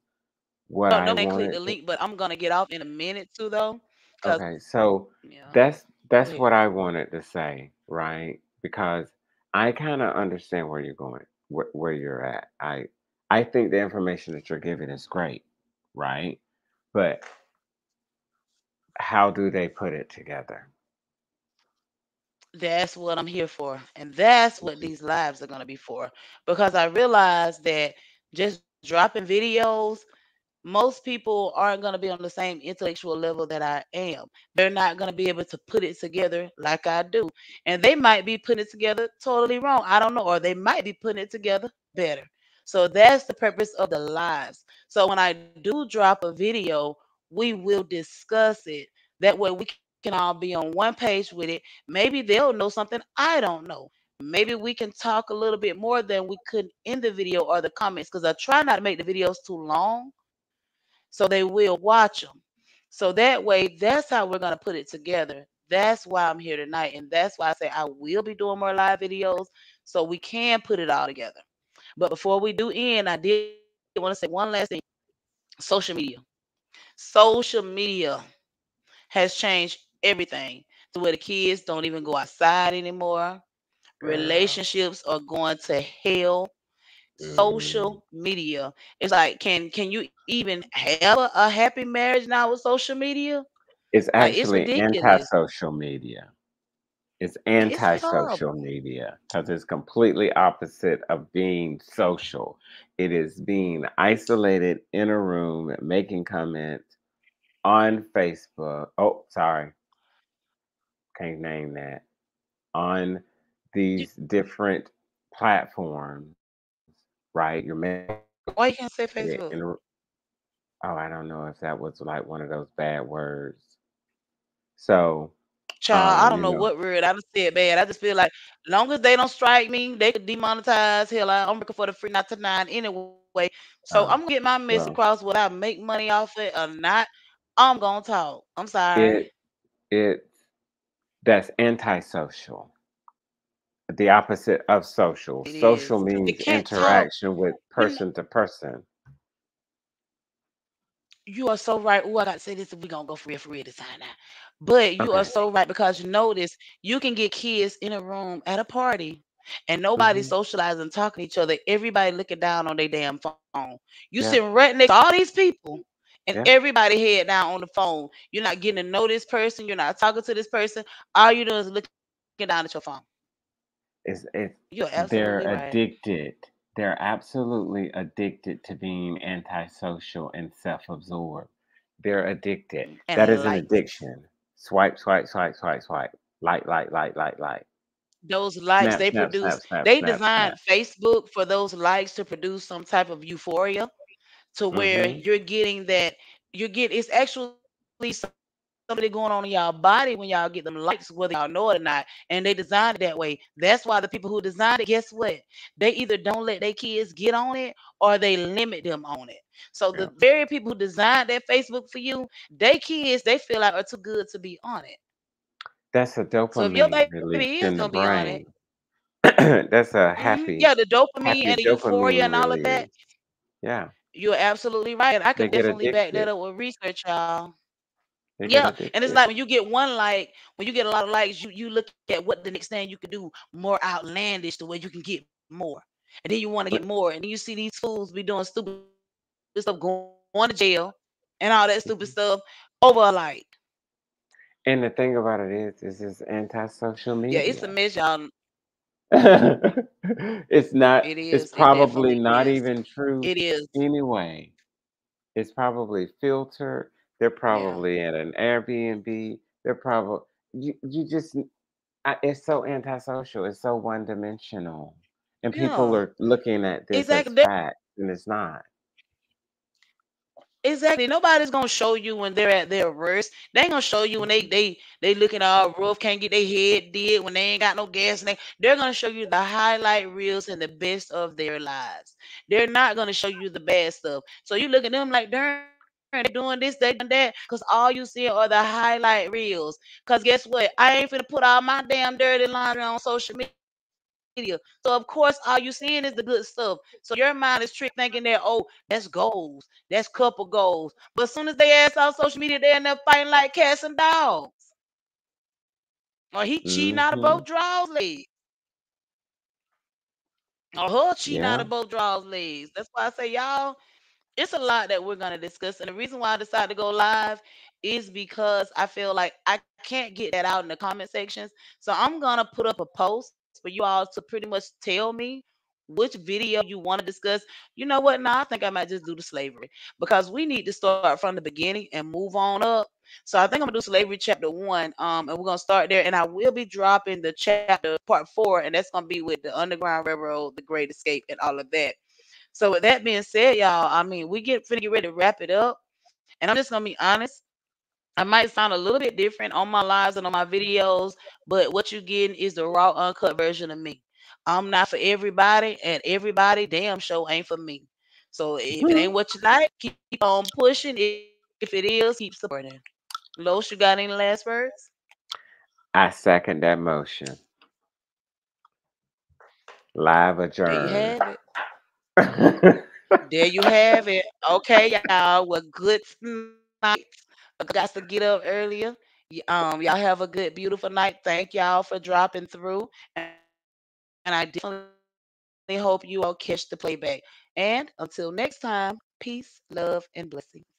what No, I nobody click the link, but I'm gonna get off in a minute too, though. Okay, so yeah, that's that's ahead. what I wanted to say, right? Because I kind of understand where you're going, where, where you're at. I I think the information that you're giving is great, right? But how do they put it together? That's what I'm here for. And that's what these lives are going to be for. Because I realize that just dropping videos, most people aren't going to be on the same intellectual level that I am. They're not going to be able to put it together like I do. And they might be putting it together totally wrong. I don't know. Or they might be putting it together better. So that's the purpose of the lives. So when I do drop a video, we will discuss it. That way we can all be on one page with it. Maybe they'll know something I don't know. Maybe we can talk a little bit more than we could in the video or the comments because I try not to make the videos too long so they will watch them. So that way, that's how we're going to put it together. That's why I'm here tonight. And that's why I say I will be doing more live videos so we can put it all together. But before we do end, I did want to say one last thing social media. Social media has changed everything to where the kids don't even go outside anymore. Relationships are going to hell. Mm. Social media. It's like, can can you even have a, a happy marriage now with social media? It's Like it's actually anti-social media. It's It's anti-social horrible. media because it's completely opposite of being social. It is being isolated in a room, making comments on Facebook. Oh, sorry, can't name that. On these different platforms, right? Your man. why you can't say Facebook? oh, I don't know if that was like one of those bad words. So, Child, I um, don't know know, what word I just said bad. I just feel like long as they don't strike me, they could demonetize. Hell, I- I'm working for the free nine to nine anyway. So uh, I'm gonna get my message well, across whether I make money off it or not. I'm gonna talk. I'm sorry. it it that's antisocial. The opposite of social. It Social is. means can't talk. interaction with person to person. you are so right. Oh, I gotta say this if we gonna go for real for real this time now. But you are so right because you notice you can get kids in a room at a party and nobody hmm socializing, talking to each other. Everybody looking down on their damn phone. You Yep. sitting right next to all these people and Yep. everybody head down on the phone. You're not getting to know this person. You're not talking to this person. All you doing is looking down at your phone. It's it's they're right. addicted. They're absolutely addicted to being antisocial and self-absorbed. They're addicted. And That is an likes. addiction. Swipe, swipe, swipe, swipe, swipe. Like, like, like, like, like. Those likes Snap, they snap, produce, snap, they designed. Facebook for those likes to produce some type of euphoria to where hmm you're getting that you get it's actually something going on in y'all body when y'all get them likes, whether y'all know it or not. And they designed it that way. That's why the people who designed it, guess what? They either don't let their kids get on it or they limit them on it. So the very people who designed that Facebook for you, they kids they feel like are too good to be on it. That's a dopamine. So if your baby release is gonna be on it. That's a hmm happy, yeah, the dopamine and the euphoria and all of that. Yeah. you're absolutely right. I could definitely back that up with research, y'all. They Yeah, and it's like when you get one like, when you get a lot of likes, you you look at what the next thing you could do more outlandish the way you can get more, and then you want to get more, and then you see these fools be doing stupid stuff, going, going to jail, and all that stupid Mhm. stuff over a like. And the thing about it is, is it's anti-social media. Yeah, it's a mess, y'all. it's not. It It's is. It probably not is. even true It is. anyway. It's probably filtered. They're Yeah. probably at an Airbnb. They're probably you. You just. I, it's so antisocial. It's so one-dimensional, and people are looking at this Exactly. Fact, and it's not. Exactly. Nobody's gonna show you when they're at their worst. They ain't gonna show you when they Mhm. they they looking all rough, can't get their head did when they ain't got no gas. And they, they're gonna show you the highlight reels and the best of their lives. They're not gonna show you the bad stuff. So you look at them like, darn, they doing this, they doing that, because all you see are the highlight reels. Cause guess what? I ain't finna put all my damn dirty laundry on social media. So of course, all you seeing is the good stuff. So your mind is tricked thinking that oh, that's goals, that's couple goals. But as soon as they ask off social media, they end up fighting like cats and dogs. Or he cheating out of hmm both draws legs. Or her cheating out of both draws legs. That's why I say y'all, it's a lot that we're gonna discuss, and the reason why I decided to go live is because I feel like I can't get that out in the comment sections. So I'm gonna put up a post for you all to pretty much tell me which video you want to discuss. You know what? Now I think I might just do the slavery because we need to start from the beginning and move on up. So I think I'm gonna do slavery chapter one, um, and we're gonna start there. And I will be dropping the chapter part four, and that's gonna be with the Underground Railroad, the Great Escape, and all of that. So with that being said, y'all, I mean, we get finna get ready to wrap it up. And I'm just gonna be honest. I might sound a little bit different on my lives and on my videos, but what you're getting is the raw, uncut version of me. I'm not for everybody, and everybody damn show ain't for me. So if it ain't what you like, keep on pushing. If it is, keep supporting. Los, you got any last words? I second that motion. Live adjourned. There you have it. Okay, y'all. Well, good night. Got to get up earlier. Um, y'all have a good, beautiful night. Thank y'all for dropping through, and and I definitely hope you all catch the playback. And until next time, peace, love, and blessings.